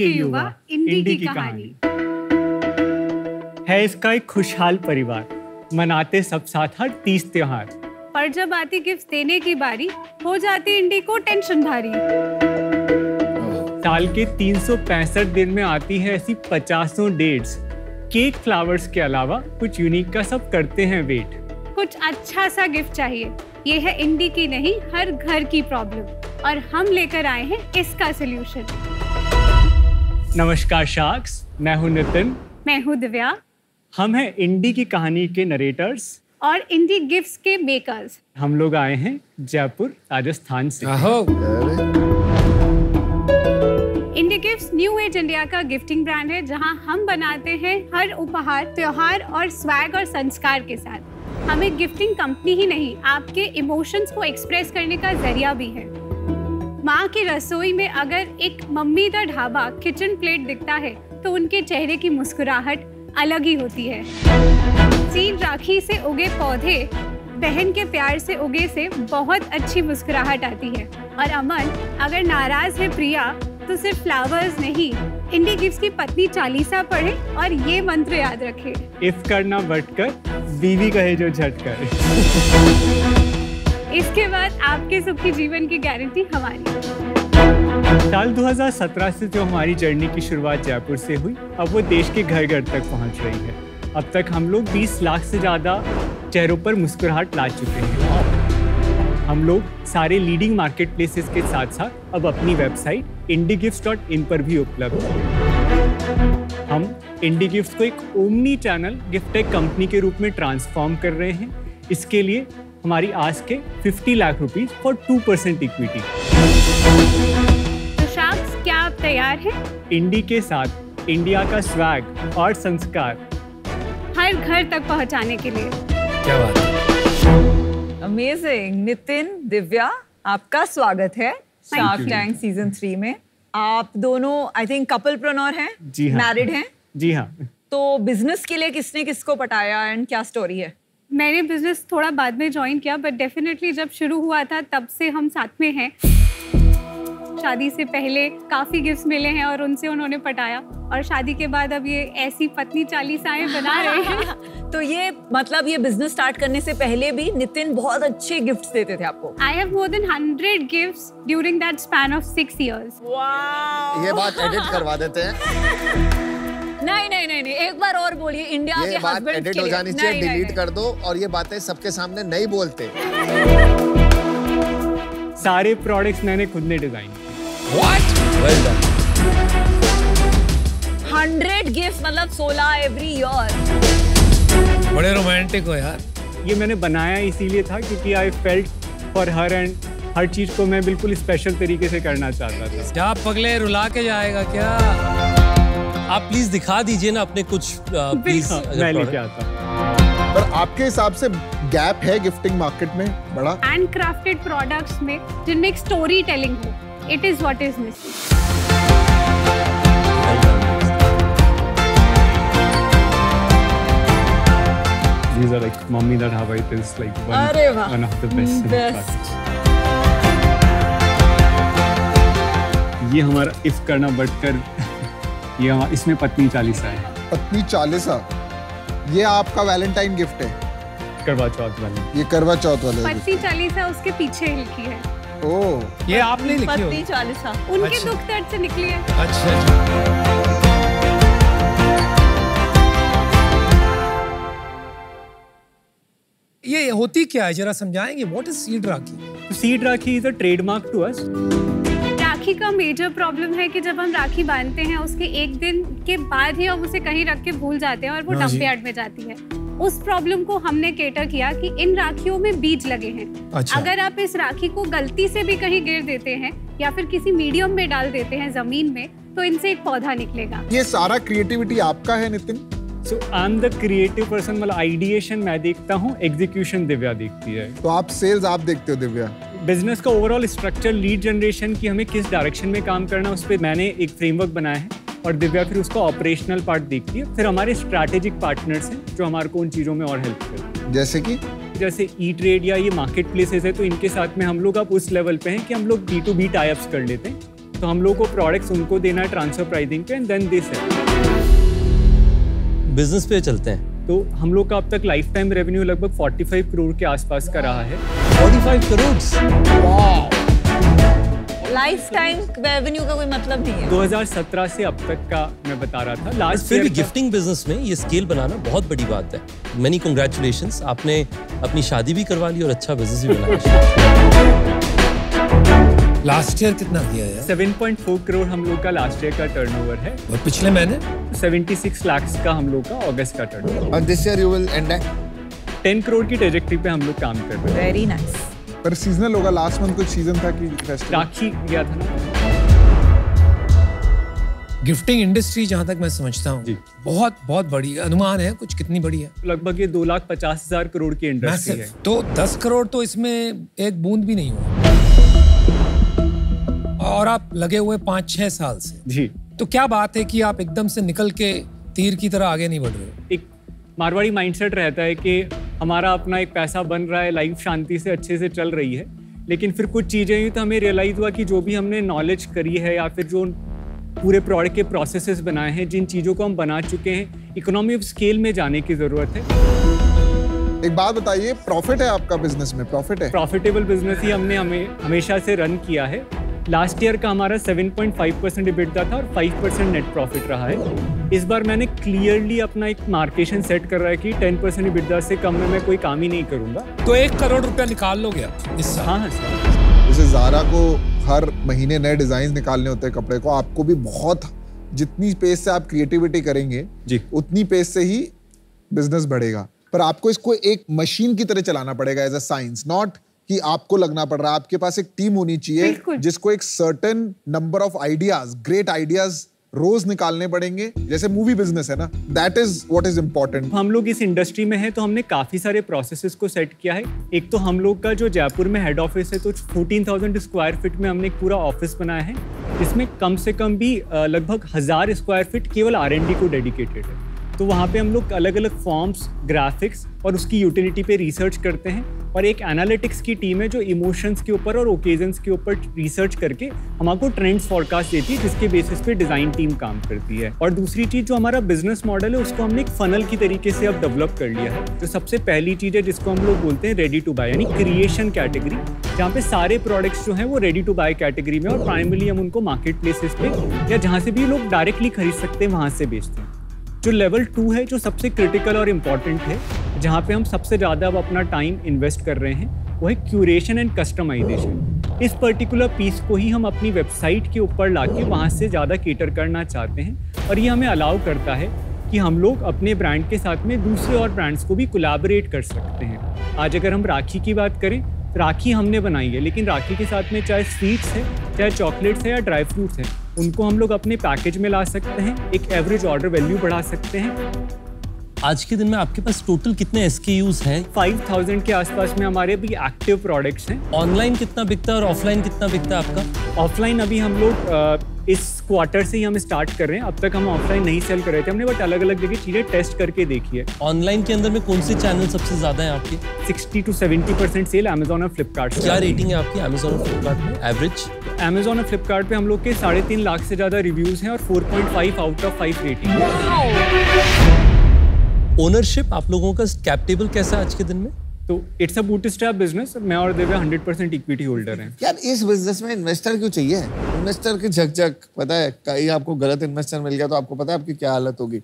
के युवा इंडी की की कहानी। है इसका एक खुशहाल परिवार। मनाते सब साथ हर तीस त्योहार। पर जब आती गिफ्ट देने की बारी हो जाती इंडी को टेंशन भारी साल के तीन सौ पैंसठ दिन में आती है ऐसी पचासों डेट्स केक फ्लावर्स के अलावा कुछ यूनिक का सब करते हैं वेट कुछ अच्छा सा गिफ्ट चाहिए। ये है इंडी की नहीं हर घर की प्रॉब्लम और हम लेकर आए हैं इसका सोल्यूशन नमस्कार शार्क्स मैं हूँ नितिन। मैं हूँ दिव्या। हम हैं इंडी की कहानी के नरेटर्स और इंडी गिफ्ट्स के मेकर्स हम लोग आए हैं जयपुर राजस्थान से। Indie gifts new age India का गिफ्टिंग ब्रांड है जहाँ हम बनाते हैं हर उपहार त्योहार और स्वैग और संस्कार के साथ। हमें गिफ्टिंग कंपनी ही नहीं आपके इमोशंस को एक्सप्रेस करने का ज़रिया भी है। माँ की रसोई में अगर एक मम्मी का ढाबा किचन प्लेट दिखता है तो उनके चेहरे की मुस्कुराहट अलग ही होती है। सीड राखी से उगे पौधे, बहन के प्यार से उगे से बहुत अच्छी मुस्कुराहट आती है। और अमन, अगर नाराज़ है प्रिया तो सिर्फ़ फ्लावर्स नहीं इंडी गिफ्ट की पत्नी चालीसा पढ़े और ये मंत्र याद रखे। इफ़ करना बट कर बीवी कहे जो झट कर इसके बाद आपके सुखी जीवन की गारंटी हमारी। साल 2017 से जो हमारी जर्नी की शुरुआत जयपुर से हुई, अब वो देश के घर घर तक पहुँच रही है। अब तक हम लोग 20 लाख से ज़्यादा चेहरों पर मुस्कुराहट ला चुके हैं। हम लोग सारे लीडिंग मार्केट प्लेसेस के साथ साथ अब अपनी वेबसाइट इंडी इन पर भी उपलब्ध है। हम इंडी गिफ्ट को एक omni channel gift tech company के रूप में ट्रांसफॉर्म कर रहे हैं। इसके लिए हमारी आज के 50 lakh rupees for 2 percent equity तो क्या आप तैयार हैं? इंडी के साथ इंडिया का स्वैग और संस्कार। हर घर तक पहुँचाने के लिए। क्या बात है? अमेजिंग नितिन दिव्या आपका स्वागत है शार्क टैंक सीज़न थ्री में। आप दोनों आई थिंक कपल प्रोनोर हैं? जी हाँ। मैरिड हैं? जी हाँ। तो बिज़नेस के लिए किसने किसको पटाया एंड क्या स्टोरी है? मैंने बिज़नेस थोड़ा बाद में ज्वाइन किया बट डेफिनेटली जब शुरू हुआ था तब से हम साथ में हैं। शादी से पहले काफ़ी गिफ्ट्स मिले हैं और उनसे उन्होंने पटाया। और शादी के बाद अब ये ऐसी पत्नी चालीसाएँ बना रहे हैं। तो ये मतलब ये बिज़नेस स्टार्ट करने से पहले भी नितिन बहुत अच्छे गिफ्ट्स देते थे आपको? I have more than hundred gifts during that span of six years ये बात एडिट करवा देते हैं। नहीं नहीं नहीं नहीं एक बार और बोलिए इंडिया ये के बात एडिट हो जानी चाहिए डिलीट कर दो और ये बातें सबके सामने नहीं बोलते। सारे प्रोडक्ट्स मैंने खुद ने डिज़ाइन. 100 गिफ्ट मतलब 16 एवरी ईयर बड़े रोमांटिक हो यार। ये मैंने बनाया इसीलिए था क्योंकि I felt for her and her चीज़ को मैं बिल्कुल स्पेशल तरीके से करना चाहता था। क्या पगले रुला के जाएगा क्या? आप प्लीज़ दिखा दीजिए ना अपने कुछ प्लीज़ मैं लेके आता पर आपके हिसाब से गैप है गिफ्टिंग मार्केट में बड़ा हैंड क्राफ्टेड प्रोडक्ट्स में जिनमें एक स्टोरी टेलिंग हो it is what is missing. These are like mommy that have it is like one, one of the best. best. ये हमारा इफ़ करना बढ़कर ये इसमें पत्नी चालीसा है? पत्नी चालीसा? ये आपका वैलेंटाइन गिफ्ट है। करवा चौथ वाले। ये करवा चौथ वाले पत्नी चालीसा उसके पीछे लिखी है। ओ ये आपने लिखी पत्नी चालीसा। उनके अच्छा। दुख दर्द से निकली है। अच्छा, अच्छा। ये होती क्या है? जरा समझाएँगे? What is seed Rakhi? Seed Rakhi is a trademark to us Rakhi का मेजर प्रॉब्लम है कि जब हम राखी बांधते हैं उसके एक दिन के बाद ही हम उसे कहीं रख के भूल जाते हैं और वो डंप हाँ यार्ड में जाती है। उस प्रॉब्लम को हमने केटर किया कि इन राखियों में बीज लगे हैं। अच्छा। अगर आप इस राखी को गलती से भी कहीं गिर देते हैं या फिर किसी मीडियम में डाल देते हैं ज़मीन में तो इनसे एक पौधा निकलेगा। ये सारा क्रिएटिविटी आपका है Nitin? So I am the creative person मतलब आइडिएशन मैं देखता हूँ एग्जीक्यूशन दिव्या देखती है। तो आप सेल्स आप देखते हो दिव्या? बिज़नेस का ओवरऑल स्ट्रक्चर लीड जनरेशन की हमें किस डायरेक्शन में काम करना है उस पर मैंने एक फ्रेमवर्क बनाया है और दिव्या फिर उसका ऑपरेशनल पार्ट देखती है। फिर हमारे स्ट्रैटेजिक पार्टनर्स हैं जो हमारे को उन चीज़ों में और हेल्प करते हैं। जैसे कि? जैसे ई ट्रेड या ये मार्केट प्लेसेस है तो इनके साथ में हम लोग अब उस लेवल पे हैं कि हम लोग बी टू बी टाइप्स कर लेते हैं। तो हम लोग को प्रोडक्ट्स उनको देना है ट्रांसफ़र प्राइसिंग पे एंड देन दिस है बिज़नेस पे चलते हैं। तो हम लोग का अब तक लाइफ टाइम रेवेन्यू लगभग 45 करोड़ के आसपास का रहा है। 45 करोड़ लाइफ टाइम रेवेन्यू का कोई मतलब नहीं है। 2017 से अब तक का मैं बता रहा था। लास्ट फिर भी गिफ्टिंग बिज़नेस में ये स्केल बनाना बहुत बड़ी बात है। मेनी कॉन्ग्रेचुलेशन आपने अपनी शादी भी करवा ली और अच्छा बिज़नेस भी बनाया लास्ट ईयर कितना किया है 7.4 करोड़ हम लोग का लास्ट ईयर का टर्नओवर है। और पिछले महीने 76 लाख का हम लोग का अगस्त का turnover this year you will end at? 10 crore की ट्रेजेक्ट्री पे हम लोग काम कर रहे हैं। वेरी नाइस पर सीजनल होगा लास्ट मंथ कुछ सीज़न था कि राखी गया था ना। गिफ्टिंग इंडस्ट्री जहाँ तक मैं समझता हूँ बहुत बहुत बड़ी अनुमान है कुछ कितनी बड़ी है? लगभग ये दो लाख पचास हज़ार करोड़ की इंडस्ट्री है। तो दस करोड़ तो इसमें एक बूंद भी नहीं हुआ। और आप लगे हुए पाँच छह साल से। जी। तो क्या बात है कि आप एकदम से निकल के तीर की तरह आगे नहीं बढ़ रहे हो? एक मारवाड़ी माइंडसेट रहता है कि हमारा अपना एक पैसा बन रहा है लाइफ शांति से अच्छे से चल रही है। लेकिन फिर कुछ चीज़ें हुई तो हमें रियलाइज़ हुआ कि जो भी हमने नॉलेज करी है या फिर जो पूरे प्रोडक्ट के प्रोसेसेस बनाए हैं जिन चीज़ों को हम बना चुके हैं इकोनॉमी ऑफ़ स्केल में जाने की ज़रूरत है। एक बात बताइए प्रॉफिट है आपका बिज़नेस में? प्रॉफिट है? प्रॉफिटेबल बिज़नेस ही हमने हमें हमेशा से रन किया है। लास्ट ईयर का हमारा 7.5 परसेंट इबिटदा था और 5 परसेंट नेट प्रॉफिट रहा है। इस बार मैंने क्लियरली अपना एक मार्केशन सेट कर रहा है कि 10 परसेंट इबिटदा से कम में मैं कोई काम ही नहीं करूँगा। तो एक करोड़ रुपया निकाल लोगे आप इस हाँ हाँ सर। जैसे जारा को हर महीने नए डिज़ाइन निकालने होते हैं कपड़े को आपको भी बहुत जितनी पेस से आप क्रिएटिविटी करेंगे जी। उतनी पेस से ही बिज़नेस बढ़ेगा। पर आपको इसको एक मशीन की तरह चलाना पड़ेगा एज अ साइंस नॉट कि आपको लगना पड़ रहा है। आपके पास एक टीम होनी चाहिए जिसको एक certain number of ideas great ideas रोज निकालने पड़ेंगे। जैसे मूवी बिज़नेस है ना that is what is important हम लोग इस इंडस्ट्री में हैं तो हमने काफ़ी सारे प्रोसेसेस को सेट किया है। एक तो हम लोग का जो जयपुर में हेड ऑफ़िस है तो 14,000 स्क्वायर फीट में हमने एक पूरा ऑफ़िस बनाया है। जिसमें कम से कम भी लगभग हज़ार स्क्वायर फीट केवल आरएनडी को डेडिकेटेड है। तो वहाँ पे हम लोग अलग अलग फॉर्म्स ग्राफिक्स और उसकी यूटिलिटी पे रिसर्च करते हैं और एक एनालिटिक्स की टीम है जो इमोशंस के ऊपर और ओकेजन्स के ऊपर रिसर्च करके हमको ट्रेंड्स फॉरकास्ट देती है, जिसके बेसिस पे डिज़ाइन टीम काम करती है। और दूसरी चीज़ जो हमारा बिज़नेस मॉडल है, उसको हमने एक फनल की तरीके से अब डेवलप कर लिया है। तो सबसे पहली चीज़ है, जिसको हम लोग बोलते हैं रेडी टू बाय यानी क्रिएशन कैटेगरी जहाँ पे सारे प्रोडक्ट्स जो हैं वो रेडी टू बाय कैटेगरी में और प्राइमरली हम उनको मार्केट प्लेसेस पे या जहाँ से भी लोग डायरेक्टली खरीद सकते हैं, वहाँ से बेचते हैं। जो लेवल टू है, जो सबसे क्रिटिकल और इंपॉर्टेंट है, जहाँ पे हम सबसे ज़्यादा अब अपना टाइम इन्वेस्ट कर रहे हैं, वो है क्यूरेशन एंड कस्टमाइजेशन इस पर्टिकुलर पीस को ही हम अपनी वेबसाइट के ऊपर ला के वहाँ से ज़्यादा केटर करना चाहते हैं और ये हमें अलाउ करता है कि हम लोग अपने ब्रांड के साथ में दूसरे और ब्रांड्स को भी कोलैबोरेट कर सकते हैं। आज अगर हम राखी की बात करें राखी हमने बनाई है, लेकिन राखी के साथ में चाहे स्वीट्स है, चाहे चॉकलेट्स है या ड्राई फ्रूट्स हैं, उनको हम लोग अपने पैकेज में ला सकते हैं, एक एवरेज ऑर्डर वैल्यू बढ़ा सकते हैं। आज के दिन में आपके पास टोटल कितने एस हैं? 5000 के आसपास में हमारे अभी एक्टिव प्रोडक्ट्स हैं। ऑनलाइन कितना बिकता है और ऑफलाइन कितना बिकता है आपका? ऑफलाइन अभी हम लोग इस क्वार्टर से ही हम स्टार्ट कर रहे हैं। अब तक हम ऑफलाइन नहीं सेल कर रहे थे हमने बट अलग अलग जगह चीज़ें टेस्ट करके देखी है। ऑनलाइन के अंदर में कौन से चैनल सबसे ज़्यादा है आपके? 60 टू 70 परसेंट सेल अमेजोन और फ्लिपकार्ट क्या रेटिंग है आपकी अमेजोन और फ्लिपकार्ट में? एवरेज अमेजोन और फ्लिपकार्ट पे हम लोग के साढ़े तीन लाख से ज़्यादा रिव्यूज़ हैं और 4.5 आउट ऑफ़ फाइव रेटिंग है ओनरशिप आप लोगों का कैप टेबल कैसा है आज के दिन में? तो it's a bootstrap business मैं और देवे 100 परसेंट इक्विटी होल्डर हैं। यार इस बिज़नेस में इन्वेस्टर क्यों चाहिए? इन्वेस्टर की झकझक पता है कहीं आपको गलत इन्वेस्टर मिल गया तो आपको पता है आपकी क्या हालत होगी।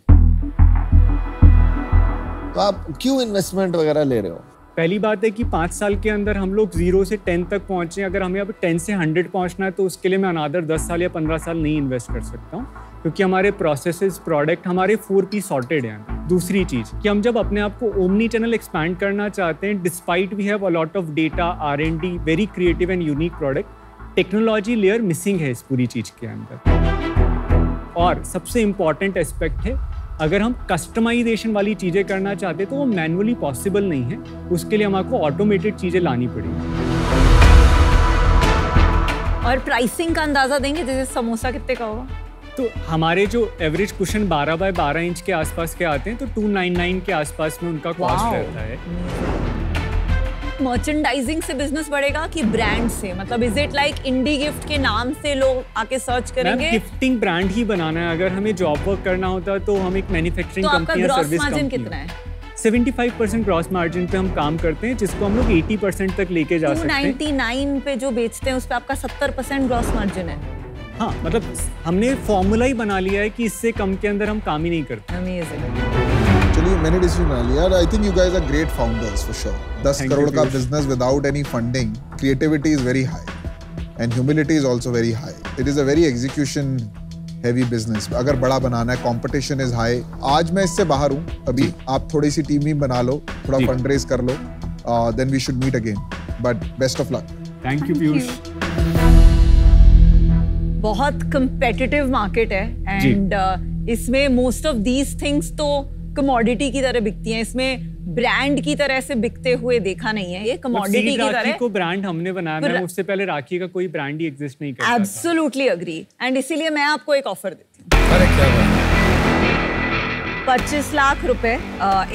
तो आप क्यों इन्वेस्टमेंट वगैरह ले रहे हो? पहली बात है कि पाँच साल के अंदर हम लोग ज़ीरो से टेन तक पहुँचे अगर हमें अब टेन से हंड्रेड पहुँचना है तो उसके लिए मैं अनादर दस साल या पंद्रह साल नहीं इन्वेस्ट कर सकता हूँ। क्योंकि हमारे प्रोसेसेस प्रोडक्ट हमारे फोर पी सॉर्टेड हैं। दूसरी चीज़, कि हम जब अपने आप को ओमनी चैनल एक्सपैंड करना चाहते हैं despite we have a lot of data R and D very creative and unique product technology layer missing है इस पूरी चीज़ के अंदर। और सबसे इंपॉर्टेंट एस्पेक्ट है, अगर हम कस्टमाइजेशन वाली चीज़ें करना चाहते तो वो मैनुअली पॉसिबल नहीं है। उसके लिए हमको ऑटोमेटेड चीज़ें लानी पड़ेगी। और प्राइसिंग का अंदाज़ा देंगे, जैसे समोसा कितने का होगा? तो हमारे जो एवरेज कुशन 12 बाय 12 इंच के आसपास के आते हैं तो 299 के आसपास में उनका कॉस्ट रहता है। मर्चेंडाइजिंग से बिज़नेस बढ़ेगा कि ब्रांड से? मतलब is it like Indie gift के नाम से लोग आके सर्च करेंगे? गिफ्टिंग ब्रांड ही बनाना है। अगर हमें जॉब वर्क करना होता तो हम एक मैन्युफैक्चरिंग तो कंपनी या सर्विस मार्जिन कंपनी कितना है? 75% ग्रॉस मार्जिन पे हम काम करते हैं जिसको हम लोग 80% तक लेके जा सकते हैं। 299 पे जो बेचते हैं उस पे आपका 70% ग्रॉस मार्जिन है। हाँ मतलब हमने फॉर्मूला ही बना लिया है कि इससे कम के अंदर हम काम ही नहीं करते। चलिए मैंने डिसीज़न बना लिया। I think you guys are great founders for sure 10 crore का business without any funding creativity is very high and humility is also very high it is a very execution heavy business अगर बड़ा बनाना है competition is high आज मैं इससे बाहर हूँ। अभी आप थोड़ी सी टीम ही बना लो थोड़ा फंड रेज कर लो then we should meet again but best of luck thank you Piyush बहुत कंपेटिटिव मार्केट है। एंड इसमें मोस्ट ऑफ़ दीज थिंग्स तो कमोडिटी की तरह बिकती हैं। इसमें ब्रांड की तरह से बिकते हुए देखा नहीं है। ये कमोडिटी की तरह को ब्रांड हमने बनाया मैम उससे पहले राखी का कोई ब्रांड ही एग्जिस्ट नहीं करता एब्सोल्युटली अग्री एंड इसीलिए मैं आपको एक ऑफ़र देती हूँ। अरे क्या बात है। पच्चीस लाख रुपए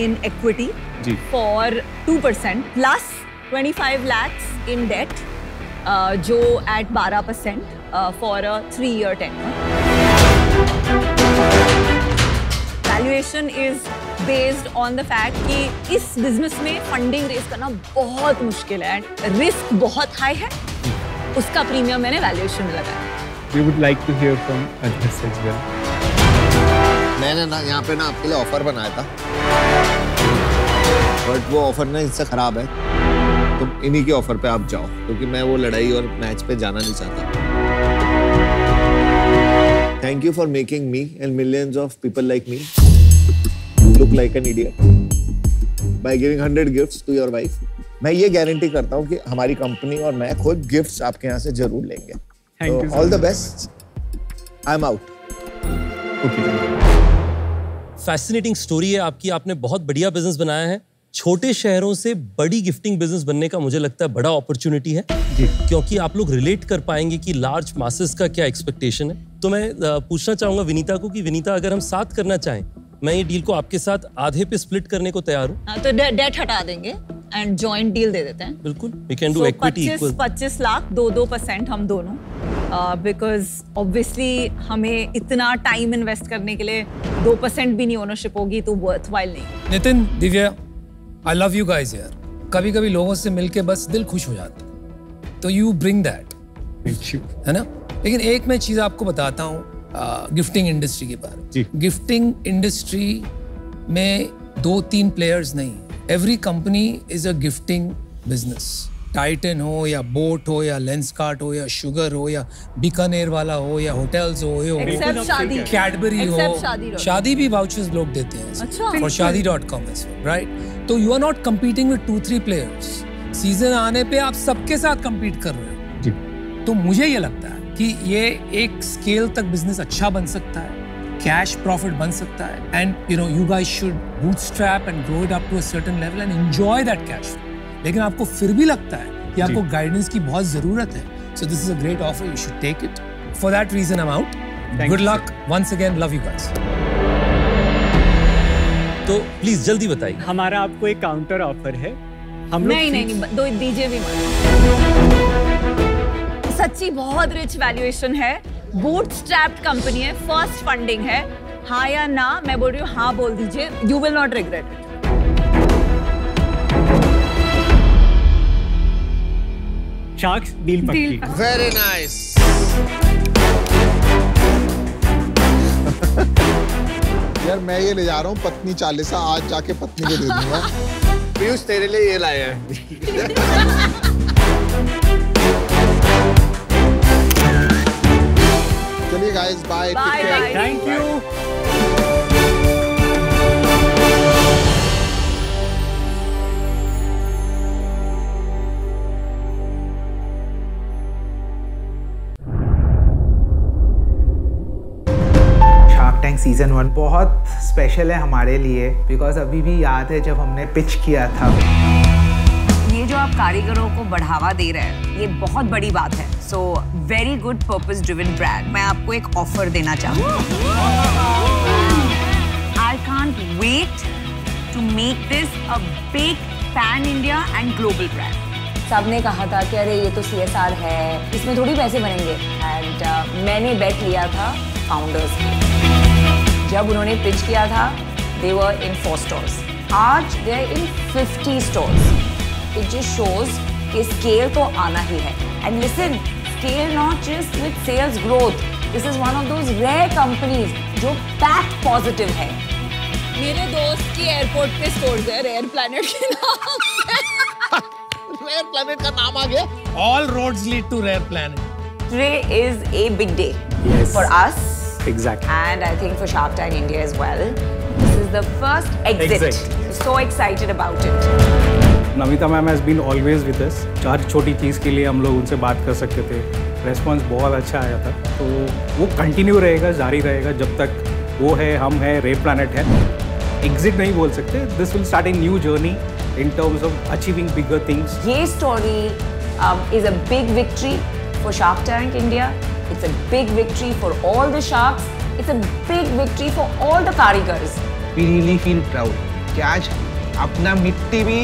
in equity ji. For two percent plus twenty five lakhs in debt जो एट बारह percent for a three year ten valuation is based on the fact कि इस बिज़नेस में फंडिंग रेज करना बहुत मुश्किल है रिस्क बहुत हाई है। उसका प्रीमियम मैंने वैल्यूएशन में लगाया। We would like to hear from others as well मैंने ना यहाँ पे ना आपके लिए ऑफ़र बनाया था। बट वो ऑफ़र ना इससे खराब है। तो इन्हीं के ऑफ़र पे आप जाओ क्योंकि मैं वो लड़ाई और मैच पे जाना नहीं चाहता। Thank you for making me and millions of people like me look like an idiot by giving hundred gifts to your wife मैं ये गारंटी करता हूँ कि हमारी कंपनी और मैं खुद गिफ्ट्स आपके यहाँ से ज़रूर लेंगे। Thank you so all the best I am out fascinating story है आपकी। आपने बहुत बढ़िया बिज़नेस बनाया है। छोटे शहरों से बड़ी गिफ्टिंग बिज़नेस बनने का मुझे लगता है बड़ा अपॉर्चुनिटी है। जी। क्योंकि आप लोग रिलेट कर पाएँगे कि लार्ज मासेस का क्या एक्सपेक्टेशन है। तो मैं पूछना चाहूँगा विनीता को कि विनीता अगर हम साथ करना चाहें मैं ये डील को आपके साथ आधे पे स्प्लिट करने को तैयार हूँ। हाँ, तो डेट हटा देंगे एंड जॉइंट डील दे देते हैं। बिल्कुल we can do equity equal 25 lakh दो दो परसेंट हम दोनों बिकॉज़ uh, ऑब्वियसली हमें इतना टाइम इन्वेस्ट करने के लिए दो परसेंट भी नहीं ओनरशिप होगी तो वर्थ वाइल नहीं। Nitin Divya I love you guys यार। कभी कभी लोगों से मिलके बस दिल खुश हो जाता है। तो you bring that thank you है ना? लेकिन एक मैं चीज़ आपको बताता हूँ गिफ्टिंग इंडस्ट्री के बारे में। गिफ्टिंग इंडस्ट्री में दो तीन प्लेयर्स नहीं every company is a gifting business Titan हो या बोट हो या लेंसकार्ट हो या शुगर हो या बीकानेर वाला हो या होटल्स हो या कैडबरी हो। शादी भी वाउचर्स लोग देते हैं। अच्छा। और शादी डॉट कॉम राइट तो you are not competing with two three players season आने पे आप सबके साथ कम्पीट कर रहे हो। तो मुझे ये लगता है कि ये एक स्केल तक बिज़नेस अच्छा बन सकता है कैश प्रॉफिट बन सकता है and you know you guys should bootstrap and grow it up to a certain level and enjoy that cash लेकिन आपको फिर भी लगता है कि आपको गाइडेंस की बहुत ज़रूरत है। So this is a great offer you should take it for that reason I am out good luck once again love you guys तो प्लीज़ जल्दी बताइए। हमारा आपको एक काउंटर ऑफ़र है। हम नहीं नहीं नहीं दो दीजिए भी। मत सच्ची बहुत रिच वैल्यूएशन है। बूट स्ट्रैप्ड कंपनी है फ़र्स्ट फंडिंग है। हाँ या ना मैं बोल रही हूँ हाँ बोल दीजिए you will not regret it sharks deal पक्की वेरी नाइस यार मैं ये ले जा रहा हूँ पत्नी चालीसा आज जाके पत्नी को दे दूँगा। पीयूष तेरे लिए ये लाया हैं। चलिए guys bye. Thank you tank season one बहुत स्पेशल है हमारे लिए बिकॉज़ अभी भी याद है जब हमने पिच किया था। जो आप कारीगरों को बढ़ावा दे रहे हैं ये बहुत बड़ी बात है। So very good purpose driven brand मैं आपको एक ऑफ़र देना चाहूँगी। I can't wait to make this a big pan India and global brand सबने कहा था कि अरे ये तो सी एस आर है। इसमें थोड़ी पैसे बनेंगे। एंड uh, मैंने बेट लिया था फाउंडर्स जब उन्होंने पिच किया था दे वर इन फोर स्टोर्स आज they in 50 stores it just shows कि स्केल तो आना ही है and listen scale not just with sales growth this is one of those rare companies जो पैक पॉजिटिव है मेरे दोस्त की एयरपोर्ट पे स्टोर्स है रेयर प्लैनेट के नाम रेयर प्लेनेट का नाम आ गया All roads lead to Rare Planet. Today is a big day Yes. for us Exactly. and I think for Shark Tank India as well. This is the first exit. Exit. So excited about it. Namita ma'am has been always with us हर छोटी चीज़ के लिए हम लोग उनसे बात कर सकते थे रेस्पॉन्स बहुत अच्छा आया था तो वो कंटिन्यू रहेगा जारी रहेगा जब तक वो है हम है रे प्लानट है एग्जिट नहीं बोल सकते this will start a new journey in terms of achieving bigger things Ye story um, is a big victory for Shark Tank India. It's a big victory for all the sharks. It's a big victory for all the Karigars. We really feel proud कि आज अपना मिट्टी भी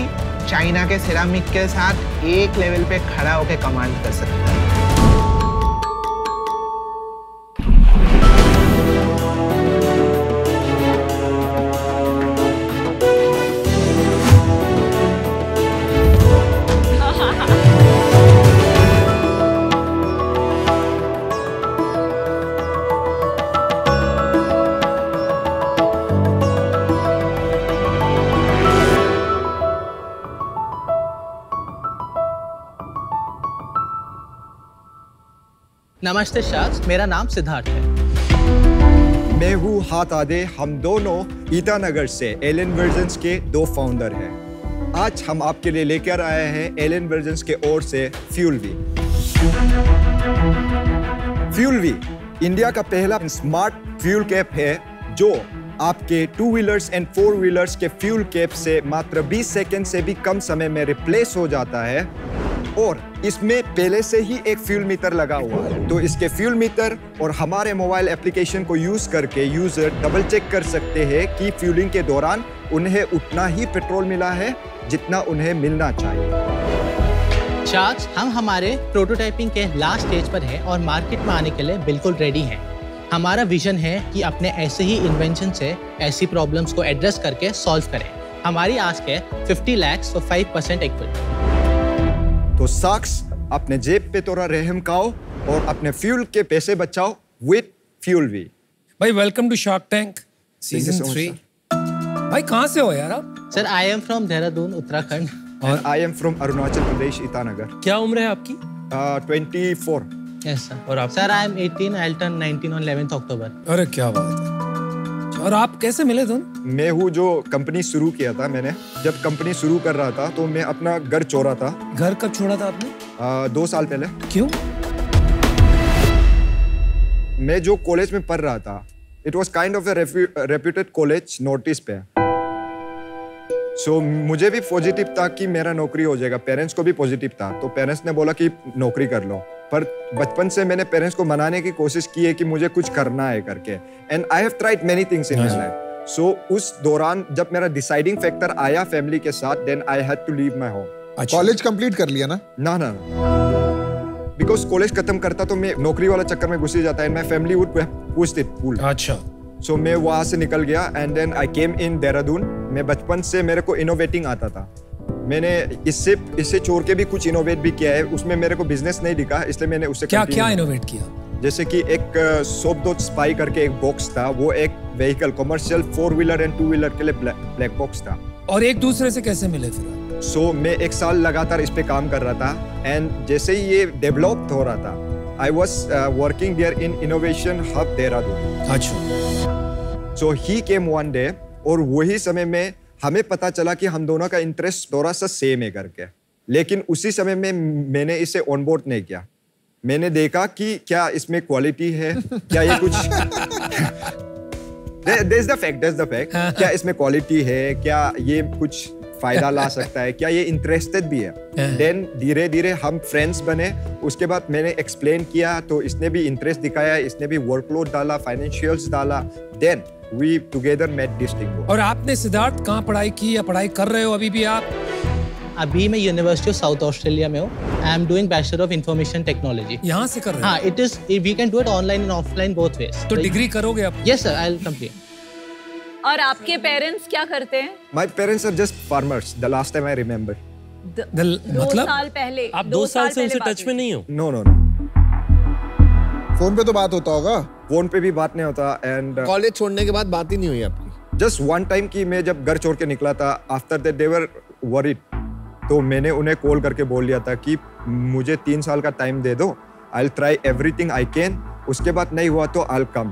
China के ceramic के साथ एक level पे खड़ा होकर कमांड कर सकता है। नमस्ते शार्क्स मेरा नाम सिद्धार्थ है। मैं हूँ हाथ आधे, हम दोनों ईटानगर से एलन वर्जन के दो फाउंडर हैं। आज हम आपके लिए लेकर आए हैं एलन वर्जन के ओर से fuel we fuel we India का पहला स्मार्ट फ्यूल कैप है, जो आपके two wheelers and four wheelers के फ्यूल कैप से मात्र 20 सेकंड से भी कम समय में रिप्लेस हो जाता है। और इसमें पहले से ही एक फ्यूल मीटर लगा हुआ है। तो इसके फ्यूल मीटर और हमारे मोबाइल एप्लीकेशन को यूज़ करके यूज़र डबल चेक कर सकते हैं कि फ्यूलिंग के दौरान उन्हें उतना ही पेट्रोल मिला है जितना उन्हें मिलना चाहिए। शार्क्स हम हमारे प्रोटोटाइपिंग के लास्ट स्टेज पर हैं और मार्केट में आने के लिए बिल्कुल रेडी हैं। हमारा विजन है कि अपने ऐसे ही इन्वेंशन से ऐसी प्रॉब्लम्स को एड्रेस करके सॉल्व करें। हमारी आस्क है 50 लैक्स फॉर 5 परसेंट इक्विटी तो साक्स अपने जेब पे थोड़ा रहम खाओ और अपने फ्यूल के पैसे बचाओ विद फ्यूल वी भाई welcome to Shark Tank season three भाई कहाँ से हो यार आप? Sir I am from Dehradun Uttarakhand और I am from Arunachal Pradesh Itanagar क्या उम्र है आपकी? ट्वेंटी फोर यस सर और आप? Sir I am 18 I turn 19 on 11th October अरे क्या बात है। और आप कैसे मिले दोनों मैं हूँ जो कंपनी शुरू किया था मैंने। जब कंपनी शुरू कर रहा था तो मैं अपना घर चोरा था। घर कब छोड़ा था आपने? आ, दो साल पहले। क्यों? मैं जो कॉलेज में पढ़ रहा था it was kind of reputed college notice पे। सो so, मुझे भी पॉजिटिव था कि मेरा नौकरी हो जाएगा। पेरेंट्स को भी पॉजिटिव था। तो पेरेंट्स ने बोला कि नौकरी कर लो। पर बचपन से मैंने पेरेंट्स को मनाने की कोशिश की है कि मुझे कुछ करना है करके। And I have tried many things in my life so उस दौरान जब मेरा डिसाइडिंग फैक्टर आया फैमिली के साथ then I had to leave my home college complete कर लिया ना? ना ना बिकॉज़ कॉलेज खत्म करता तो मैं नौकरी वाला चक्कर में घुस ही जाता है my family would push it cool अच्छा। सो so, मैं वहाँ से निकल गया and then I came in Dehradun मैं बचपन से मेरे को इनोवेटिंग आता था। मैंने इससे इससे छोड़ के भी कुछ इनोवेट भी किया है। उसमें मेरे को बिज़नेस नहीं दिखा इसलिए मैंने उससे क्या क्या इनोवेट किया? जैसे कि एक सोप दो स्पाई करके एक बॉक्स था वो एक vehicle commercial four wheeler and two wheeler के लिए ब्लैक बॉक्स था। और एक दूसरे से कैसे मिले फिर? सो so, मैं एक साल लगातार इस पे काम कर रहा था एंड जैसे ही ये डेवलप हो रहा था I was working there in innovation hub Dehradun. अच्छा। सो ही केम वन डे और वही समय में हमें पता चला कि हम दोनों का इंटरेस्ट थोड़ा सा सेम है करके लेकिन उसी समय में मैंने इसे ऑनबोर्ड नहीं किया। मैंने देखा कि क्या इसमें क्वालिटी है क्या ये कुछ द फैक्ट द फैक्ट क्या इसमें क्वालिटी है क्या ये कुछ फ़ायदा ला सकता है क्या ये इंटरेस्टेड भी है। देन धीरे धीरे हम फ्रेंड्स बने। उसके बाद मैंने एक्सप्लेन किया तो इसने भी इंटरेस्ट दिखाया इसने भी वर्कलोड डाला फाइनेंशियल्स डाला। Then we together met this thing और आपने सिद्धार्थ कहाँ पढ़ाई की या पढ़ाई कर रहे हो अभी भी आप? अभी मैं यूनिवर्सिटी ऑफ़ साउथ ऑस्ट्रेलिया में हूँ। I am doing bachelor of information technology यहाँ से कर रहे हो? हाँ it is we can do it online and offline both ways तो डिग्री करोगे आप? Yes sir I will complete और आपके पेरेंट्स क्या करते हैं? My parents are just farmers. The last time I remember. द- दल- मतलब? साल पहले आप दो साल साल से उनसे टच में नहीं हो? No, no, no. फ़ोन पे तो बात होता होगा। फ़ोन पे भी बात नहीं होता एंड कॉलेज छोड़ने के बाद बात ही नहीं हुई आपकी। जस्ट वन टाइम की मैं जब घर छोड़ के निकला था after that they were worried तो मैंने उन्हें कॉल करके बोल लिया था कि मुझे तीन साल का टाइम दे दो I try everything I can उसके बाद नहीं हुआ तो आई कम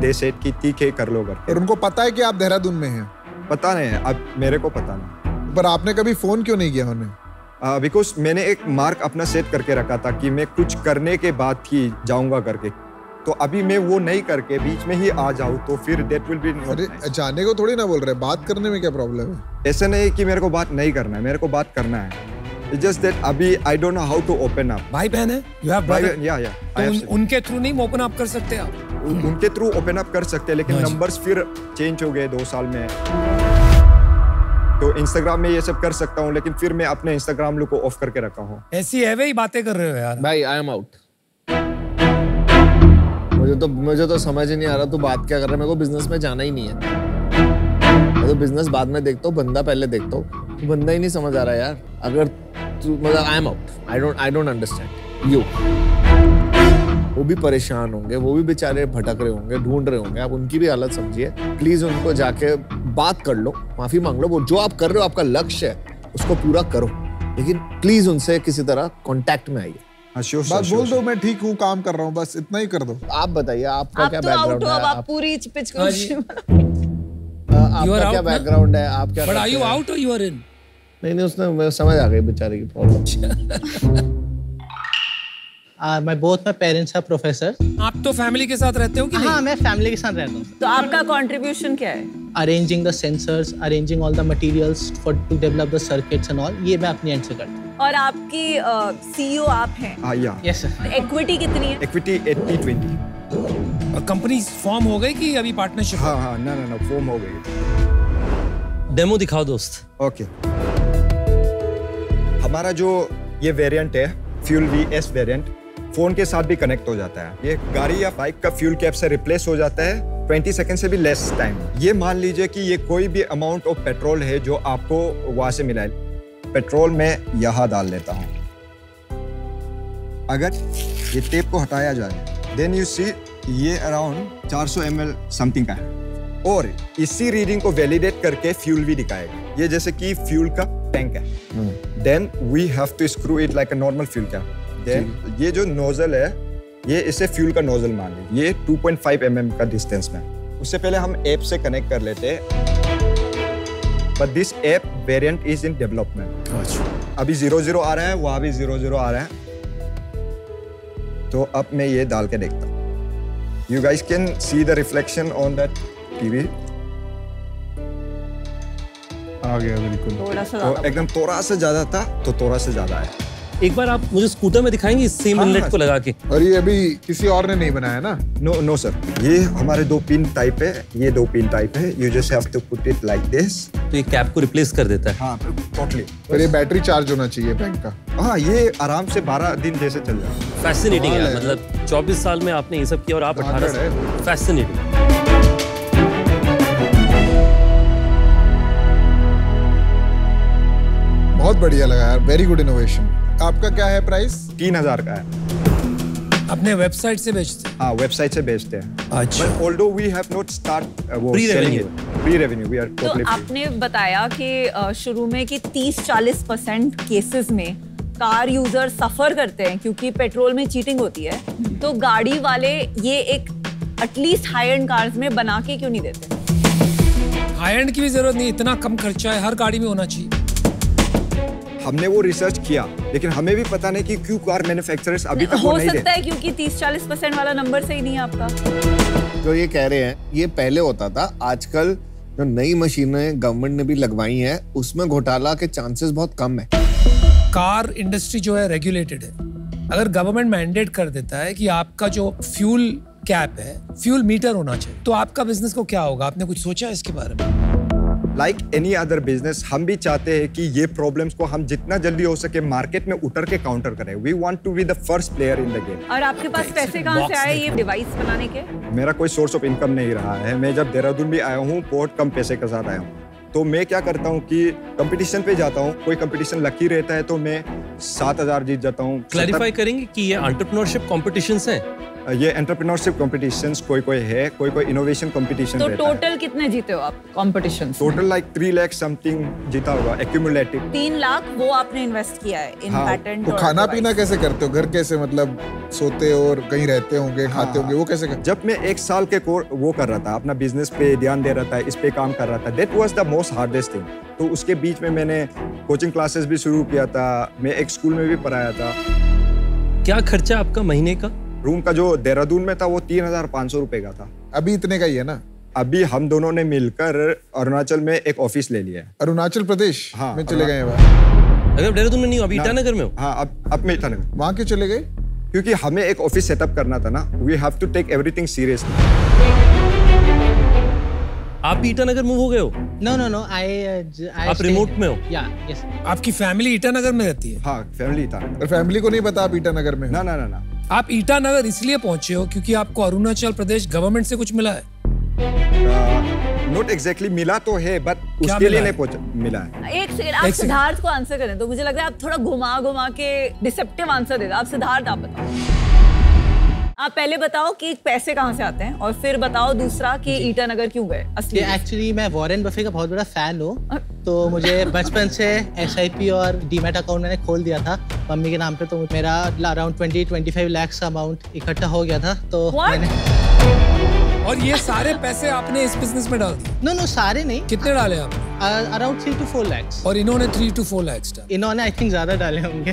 दे सेट की ठीक है कर लो घर और उनको पता है कि आप देहरादून में हैं? पता नहीं है अब मेरे को पता नहीं। पर आपने कभी फ़ोन क्यों नहीं किया उन्हें? बिकॉज़ मैंने एक मार्क अपना सेट करके रखा था कि मैं कुछ करने के बाद ही जाऊँगा करके तो अभी मैं वो नहीं करके बीच में ही आ जाऊँ तो फिर डेट विल बी अरे जाने को थोड़ी ना बोल रहे बात करने में क्या प्रॉब्लम है? ऐसा नहीं कि मेरे को बात नहीं करना है मेरे को बात करना है। Just that अभी I don't know how to open up भाई बहन है यू हैव भाई ब्रदर या या तो उन, उनके थ्रू नहीं ओपन अप कर सकते आप? उनके थ्रू ओपन अप कर सकते हैं लेकिन हाँ नंबर्स फिर चेंज हो गए दो साल में। तो इंस्टाग्राम में ये सब कर सकता हूँ लेकिन फिर मैं अपने इंस्टाग्राम लुक को ऑफ़ करके रखा हूँ। ऐसी है वही बातें कर रहे हो यार। भाई आई एम आउट मुझे तो मुझे तो समझ ही नहीं आ रहा तू बात क्या कर रहा है? मेरे को बिज़नेस में जाना ही नहीं है। मैं तो बिज़नेस बाद में देखता हूँ बंदा पहले देखता हूँ। तू बंदा ही नहीं समझ आ रहा यार। अगर तू मतलब I am out I don't I don't understand you वो भी परेशान होंगे वो भी बेचारे भटक रहे होंगे ढूंढ रहे होंगे। आप उनकी भी हालत समझिए। प्लीज़ उनको जाके बात कर लो माफ़ी मांग लो। वो जो आप कर रहे हो आपका लक्ष्य है उसको पूरा करो। लेकिन प्लीज़ उनसे किसी तरह कांटेक्ट में आइए। बस बोल दो मैं ठीक हूँ काम कर रहा हूँ बस इतना ही कर दो। आप बताइए आपका आप क्या तो बैकग्राउंड है? आप पूरी हाँ आपका क्या बैकग्राउंड है? आप क्या बट आर यू आउट और यू आर इन नहीं नहीं उसने मैं समझ आ गई बेचारे की problem my both my parents are professor आप तो फैमिली के साथ रहते हो कि हाँ मैं फैमिली के साथ रहता हूँ। तो आपका कंट्रीब्यूशन क्या है? Arranging the sensors arranging all the materials for to develop the circuits and all ये मैं अपनी एंड से करता हूँ। और आपकी सीईओ आप हैं? हाँ या। यस सर इक्विटी कितनी है? Equity eighty twenty company form हो गई कि अभी पार्टनरशिप हाँ हाँ ना ना ना फॉर्म हो गई। डेमो दिखाओ दोस्त। ओके हमारा जो ये वेरिएंट है fuel we S variant phone के साथ भी कनेक्ट हो जाता है। ये गाड़ी या बाइक का फ्यूल कैप से रिप्लेस हो जाता है 20 सेकंड से भी लेस टाइम ये मान लीजिए कि ये कोई भी अमाउंट ऑफ़ पेट्रोल है जो आपको वहाँ से मिला है पेट्रोल मैं यहाँ डाल लेता हूँ। अगर ये टेप को हटाया जाए देन यू सी ये अराउंड 400 सौ समथिंग का है। और इसी रीडिंग को वैलिडेट करके फ्यूल भी दिखाएगा। ये जैसे कि फ्यूल का टैंक है। Then we have to screw it like a normal fuel cap then ये जो नोजल है ये इसे फ्यूल का नोजल मान लीजिए ये 2.5 पॉइंट mm का डिस्टेंस में। उससे पहले हम ऐप से कनेक्ट कर लेते हैं। But this app variant is in development अभी ज़ीरो ज़ीरो आ रहा है वहाँ भी ज़ीरो ज़ीरो आ रहा है। तो अब मैं ये डाल के देखता हूँ। You guys can see the reflection on that TV आ गया बिल्कुल। थोड़ा सा तो ज़्यादा। एकदम थोड़ा सा ज़्यादा था तो थोड़ा सा ज़्यादा है। एक बार आप मुझे स्कूटर में दिखाएँगे सेम हाँ, इनलेट हाँ। को लगा के? और ये अभी किसी और ने नहीं बनाया ना? नो नो सर ये हमारे दो पिन टाइप है ये दो पिन टाइप है। You just have to put it like this तो ये कैप को रिप्लेस कर देता है। हाँ टोटली पर ये बैटरी चार्ज होना चाहिए बैंक का। हाँ ये आराम से 12 दिन जैसे चल जाए फैसिनेटिंग है मतलब 24 साल में आपने ये सब किया और आप 18 Standard साल। फैसिनेटिंग बहुत बढ़िया लगा यार वेरी गुड इनोवेशन आपका क्या है प्राइस तीन हज़ार का है। अपने वेबसाइट से बेचते हाँ? वेबसाइट से बेचते हैं। अच्छा। But we have not start वो. प्री रेवेन्यू वी आर तो आपने बताया कि शुरू में कि 30-40 परसेंट केसेस में कार यूज़र सफ़र करते हैं क्योंकि पेट्रोल में चीटिंग होती है। तो गाड़ी वाले ये एक एटलीस्ट हाई एंड कार्स में बना के क्यों नहीं देते? हाई एंड की भी ज़रूरत नहीं इतना कम खर्चा है हर गाड़ी में होना चाहिए। हमने वो रिसर्च किया लेकिन हमें भी पता नहीं कि क्यों कार मैन्युफैक्चरर्स अभी तक हो नहीं सकता है क्योंकि 30-40 परसेंट वाला नंबर सही नहीं है आपका। जो ये कह रहे हैं ये पहले होता था आजकल जो नई मशीनें गवर्नमेंट ने भी लगवाई हैं उसमें घोटाला के चांसेस बहुत कम है। कार इंडस्ट्री जो है रेगुलेटेड है। अगर गवर्नमेंट मैंडेट कर देता है कि आपका जो फ्यूल कैप है फ्यूल मीटर होना चाहिए तो आपका बिज़नेस को क्या होगा? आपने कुछ सोचा है इसके बारे में? लाइक एनी अदर बिज़नेस हम भी चाहते हैं कि ये प्रॉब्लम्स को हम जितना जल्दी हो सके मार्केट में उतर के काउंटर करें। We want to be the first player in the game और आपके पास पैसे कहाँ से आए ये डिवाइस बनाने के? मेरा कोई सोर्स ऑफ़ इनकम नहीं रहा है। मैं जब देहरादून भी आया हूँ बहुत कम पैसे के साथ आया हूँ। तो मैं क्या करता हूँ कि कंपटीशन पे जाता हूँ। कोई कंपटीशन लकी रहता है तो मैं सात हज़ार जीत जाता हूँ। क्लैरिफाई करेंगे कि ये एंटरप्रेन्योरशिप कॉम्पिटिशंस हैं। ये एंटरप्रेन्योरशिप कॉम्पिटिशंस कोई कोई है कोई कोई इनोवेशन कॉम्पिटिशन तो टोटल कितने जीते हो आप competition total like three lakh something जीता होगा एक्यूमुलेटिव तीन लाख वो आपने इन्वेस्ट किया है इन हाँ, पैटेंट तो खाना पीना कैसे करते हो? घर कैसे मतलब सोते हो और कहीं रहते होंगे खाते होंगे वो कैसे करते जब मैं एक साल के कोर वो कर रहा था अपना बिज़नेस पे ध्यान दे रहा था इस पे काम कर रहा था that was the most hardest thing तो उसके बीच में मैंने कोचिंग क्लासेस भी शुरू किया था मैं एक स्कूल में भी पढ़ाया था। क्या खर्चा आपका महीने का? रूम का जो देहरादून में था वो तीन हज़ार पाँच सौ रुपए का था। अभी इतने का ही है ना? अभी हम दोनों ने मिलकर अरुणाचल में एक ऑफ़िस ले लिया है। अरुणाचल प्रदेश हाँ, में चले गए अगर देहरादून में नहीं हो अभी ईटानगर में हो? हाँ अब अब मैं ईटानगर। वहाँ क्यों चले गए? क्योंकि हमें एक ऑफ़िस सेटअप करना था ना। We have to take everything seriously आप भी ईटानगर मूव हो गए हो? नो नो नो आई आप रिमोट में हो? या यस आपकी फैमिली ईटानगर में रहती है? हाँ फैमिली और फैमिली को नहीं पता आप ईटानगर में हो। ना ना ना ना। आप ईटानगर इसलिए पहुँचे हो क्योंकि आपको अरुणाचल प्रदेश गवर्नमेंट से कुछ मिला है। नॉट एग्जैक्टली मिला तो है बट उसके लिए नहीं पहुँचा मिला है। एक सेकंड आप सिद्धार्थ को आंसर करें तो मुझे लग रहा है आप थोड़ा घुमा घुमा के डिसेप्टिव आंसर दे दो। आप सिद्धार्थ आप बताओ। आप पहले बताओ कि पैसे कहाँ से आते हैं और फिर बताओ दूसरा कि ईटानगर क्यों गए असली एक्चुअली मैं? वॉरेन बफे का बहुत बड़ा फ़ैन हूँ तो मुझे बचपन से एसआईपी और डीमेट अकाउंट मैंने खोल दिया था। मम्मी के नाम पे तो मेरा around twenty twenty five lakhs amount इकट्ठा हो गया था तो What? मैंने और ये सारे पैसे आपने इस बिज़नेस में डाल दिए? नो नो सारे नहीं। कितने डाले आपने? Around three two four lakhs और इन्होंने थ्री टू फोर लैक्स डाले। इन्होंने आई थिंक ज़्यादा डाले होंगे।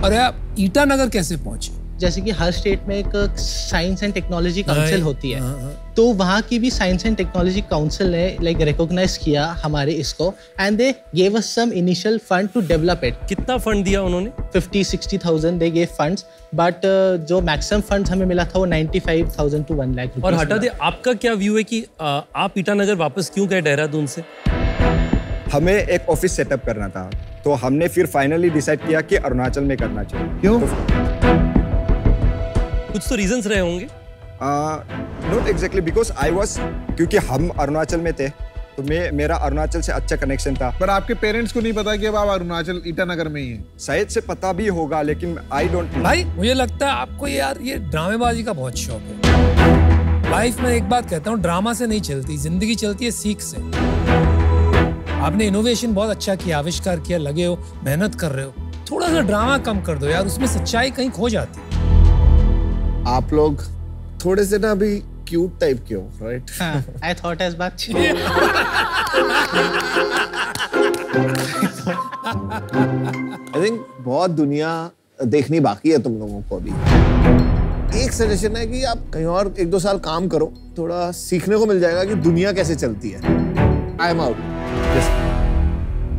और आप ईटानगर कैसे पहुँचे? जैसे कि हर स्टेट में एक साइंस एंड टेक्नोलॉजी काउंसिल होती है। हाँ, हाँ। तो वहाँ की भी साइंस एंड टेक्नोलॉजी काउंसिल ने लाइक रिकॉग्नाइज किया हमारे इसको and they gave us some initial fund to develop it कितना फंड दिया उन्होंने? Fifty sixty thousand they gave funds but जो मैक्सिमम फंड्स हमें मिला था वो ninety five thousand to one lakh और हटा दे आपका क्या व्यू है कि आ, आप ईटानगर वापस क्यों गए देहरादून से? हमें एक ऑफ़िस सेटअप करना था तो हमने फिर फाइनली डिसाइड किया कि अरुणाचल में करना चाहिए। क्यों? कुछ तो रीजंस रहे होंगे। Not exactly because I was क्योंकि हम अरुणाचल में थे तो मैं मेरा अरुणाचल से अच्छा कनेक्शन था। पर आपके पेरेंट्स को नहीं पता कि अब आप अरुणाचल ईटानगर में ही हैं? शायद से पता भी होगा लेकिन आई डोंट भाई मुझे लगता है आपको यार ये ड्रामेबाजी का बहुत शौक है। लाइफ में एक बात कहता हूँ ड्रामा से नहीं चलती ज़िंदगी चलती है सीख से। आपने इनोवेशन बहुत अच्छा किया आविष्कार किया लगे हो मेहनत कर रहे हो। थोड़ा सा ड्रामा कम कर दो यार उसमें सच्चाई कहीं खो जाती है। आप लोग थोड़े से ना अभी क्यूट टाइप के हो राइट आई थॉट एज बात आई थिंक बहुत दुनिया देखनी बाकी है तुम लोगों को अभी। एक सजेशन है कि आप कहीं और एक दो साल काम करो थोड़ा सीखने को मिल जाएगा कि दुनिया कैसे चलती है। आई एम आउट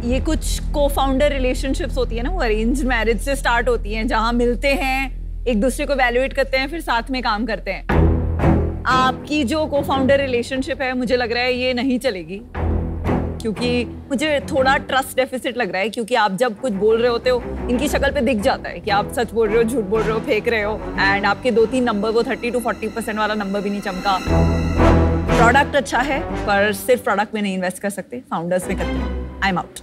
ये कुछ को फाउंडर रिलेशनशिप्स होती है ना वो अरेंज मैरिज से स्टार्ट होती हैं जहाँ मिलते हैं एक दूसरे को वैल्यूएट करते हैं, फिर साथ में काम करते हैं। आपकी जो को फाउंडर रिलेशनशिप है, मुझे लग रहा है ये नहीं चलेगी। क्योंकि मुझे थोड़ा ट्रस्ट डेफिसिट लग रहा है, क्योंकि आप जब कुछ बोल रहे होते हो, इनकी शक्ल पे दिख जाता है कि आप सच बोल रहे हो, झूठ बोल रहे हो, फेंक रहे हो एंड आपके दो तीन नंबर वो थर्टी टू फोर्टी परसेंट वाला नंबर भी नहीं चमका। प्रोडक्ट अच्छा है, पर सिर्फ़ प्रोडक्ट में नहीं इन्वेस्ट कर सकते फाउंडर्स में करते आई एम आउट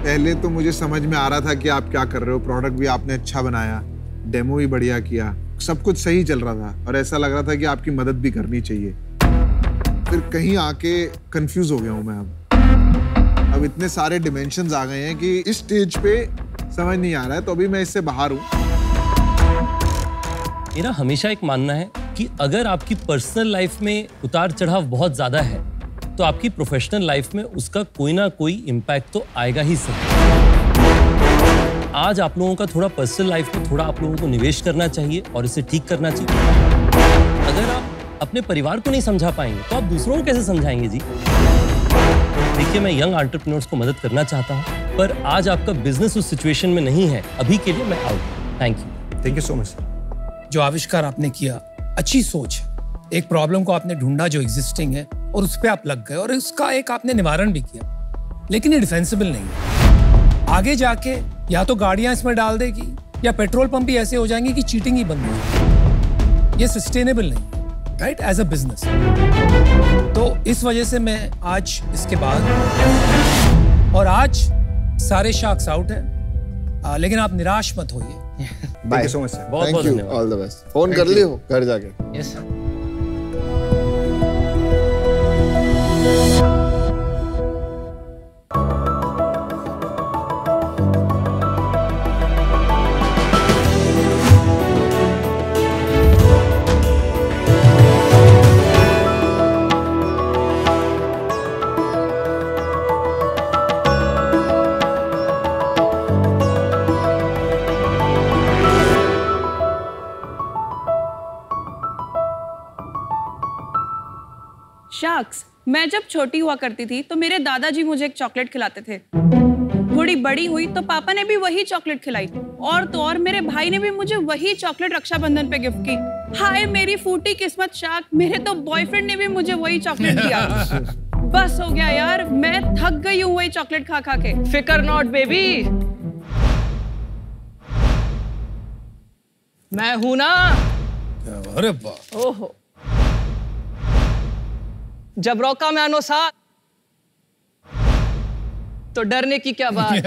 पहले तो मुझे समझ में आ रहा था कि आप क्या कर रहे हो। प्रोडक्ट भी आपने अच्छा बनाया डेमो भी बढ़िया किया, सब कुछ सही चल रहा था और ऐसा लग रहा था कि आपकी मदद भी करनी चाहिए। फिर कहीं आके कंफ्यूज हो गया हूँ मैं अब। अब इतने सारे डिमेंशन आ गए हैं कि इस स्टेज पे समझ नहीं आ रहा है तो अभी मैं इससे बाहर हूँ। मेरा हमेशा एक मानना है कि अगर आपकी पर्सनल लाइफ में उतार चढ़ाव बहुत ज़्यादा है तो आपकी प्रोफेशनल लाइफ में उसका कोई ना कोई इम्पैक्ट तो आएगा ही सही आज आप लोगों का थोड़ा पर्सनल लाइफ में थोड़ा आप लोगों को निवेश करना चाहिए और इसे ठीक करना चाहिए। अगर आप अपने परिवार को नहीं समझा पाएँगे तो आप दूसरों को कैसे समझाएँगे जी? देखिए मैं यंग एंटरप्रेन्योर्स को मदद करना चाहता हूँ पर आज आपका बिज़नेस उस सिचुएशन में नहीं है। अभी के लिए मैं out thank you thank you so much जो आविष्कार आपने किया अच्छी सोच है। एक प्रॉब्लम को आपने ढूंढा जो एग्जिस्टिंग है और उस पर आप लग गए और इसका एक आपने निवारण भी किया। लेकिन ये डिफेंसिबल नहीं है। आगे जाके या तो गाड़ियाँ इसमें डाल देगी या पेट्रोल पंप भी ऐसे हो जाएँगे कि चीटिंग ही बंद हो जाएगी ये सस्टेनेबल नहीं राइट एज अ बिज़नेस तो इस वजह से मैं आज इसके बाद और आज सारे शार्क्स आउट है आ, लेकिन आप निराश मत होइए। बाय सो मच सर बहुत बहुत धन्यवाद ऑल द बेस्ट फ़ोन कर लियो घर जाके। यस सर शार्क्स मैं जब छोटी हुआ करती थी तो मेरे दादाजी मुझे एक चॉकलेट खिलाते थे। थोड़ी बड़ी हुई तो पापा ने भी वही चॉकलेट खिलाई। और तो और मेरे भाई ने भी मुझे वही चॉकलेट रक्षाबंधन पे गिफ्ट की। हाय मेरी फूटी किस्मत शार्क मेरे तो बॉयफ्रेंड ने भी मुझे वही चॉकलेट दिया। बस हो गया यार मैं थक गई हूँ वही चॉकलेट खा खा के। फिकर नॉट बेबी मैं हूँ ना? अरे वाह ओहो। जब रोका मैं अनुसार तो डरने की क्या बात?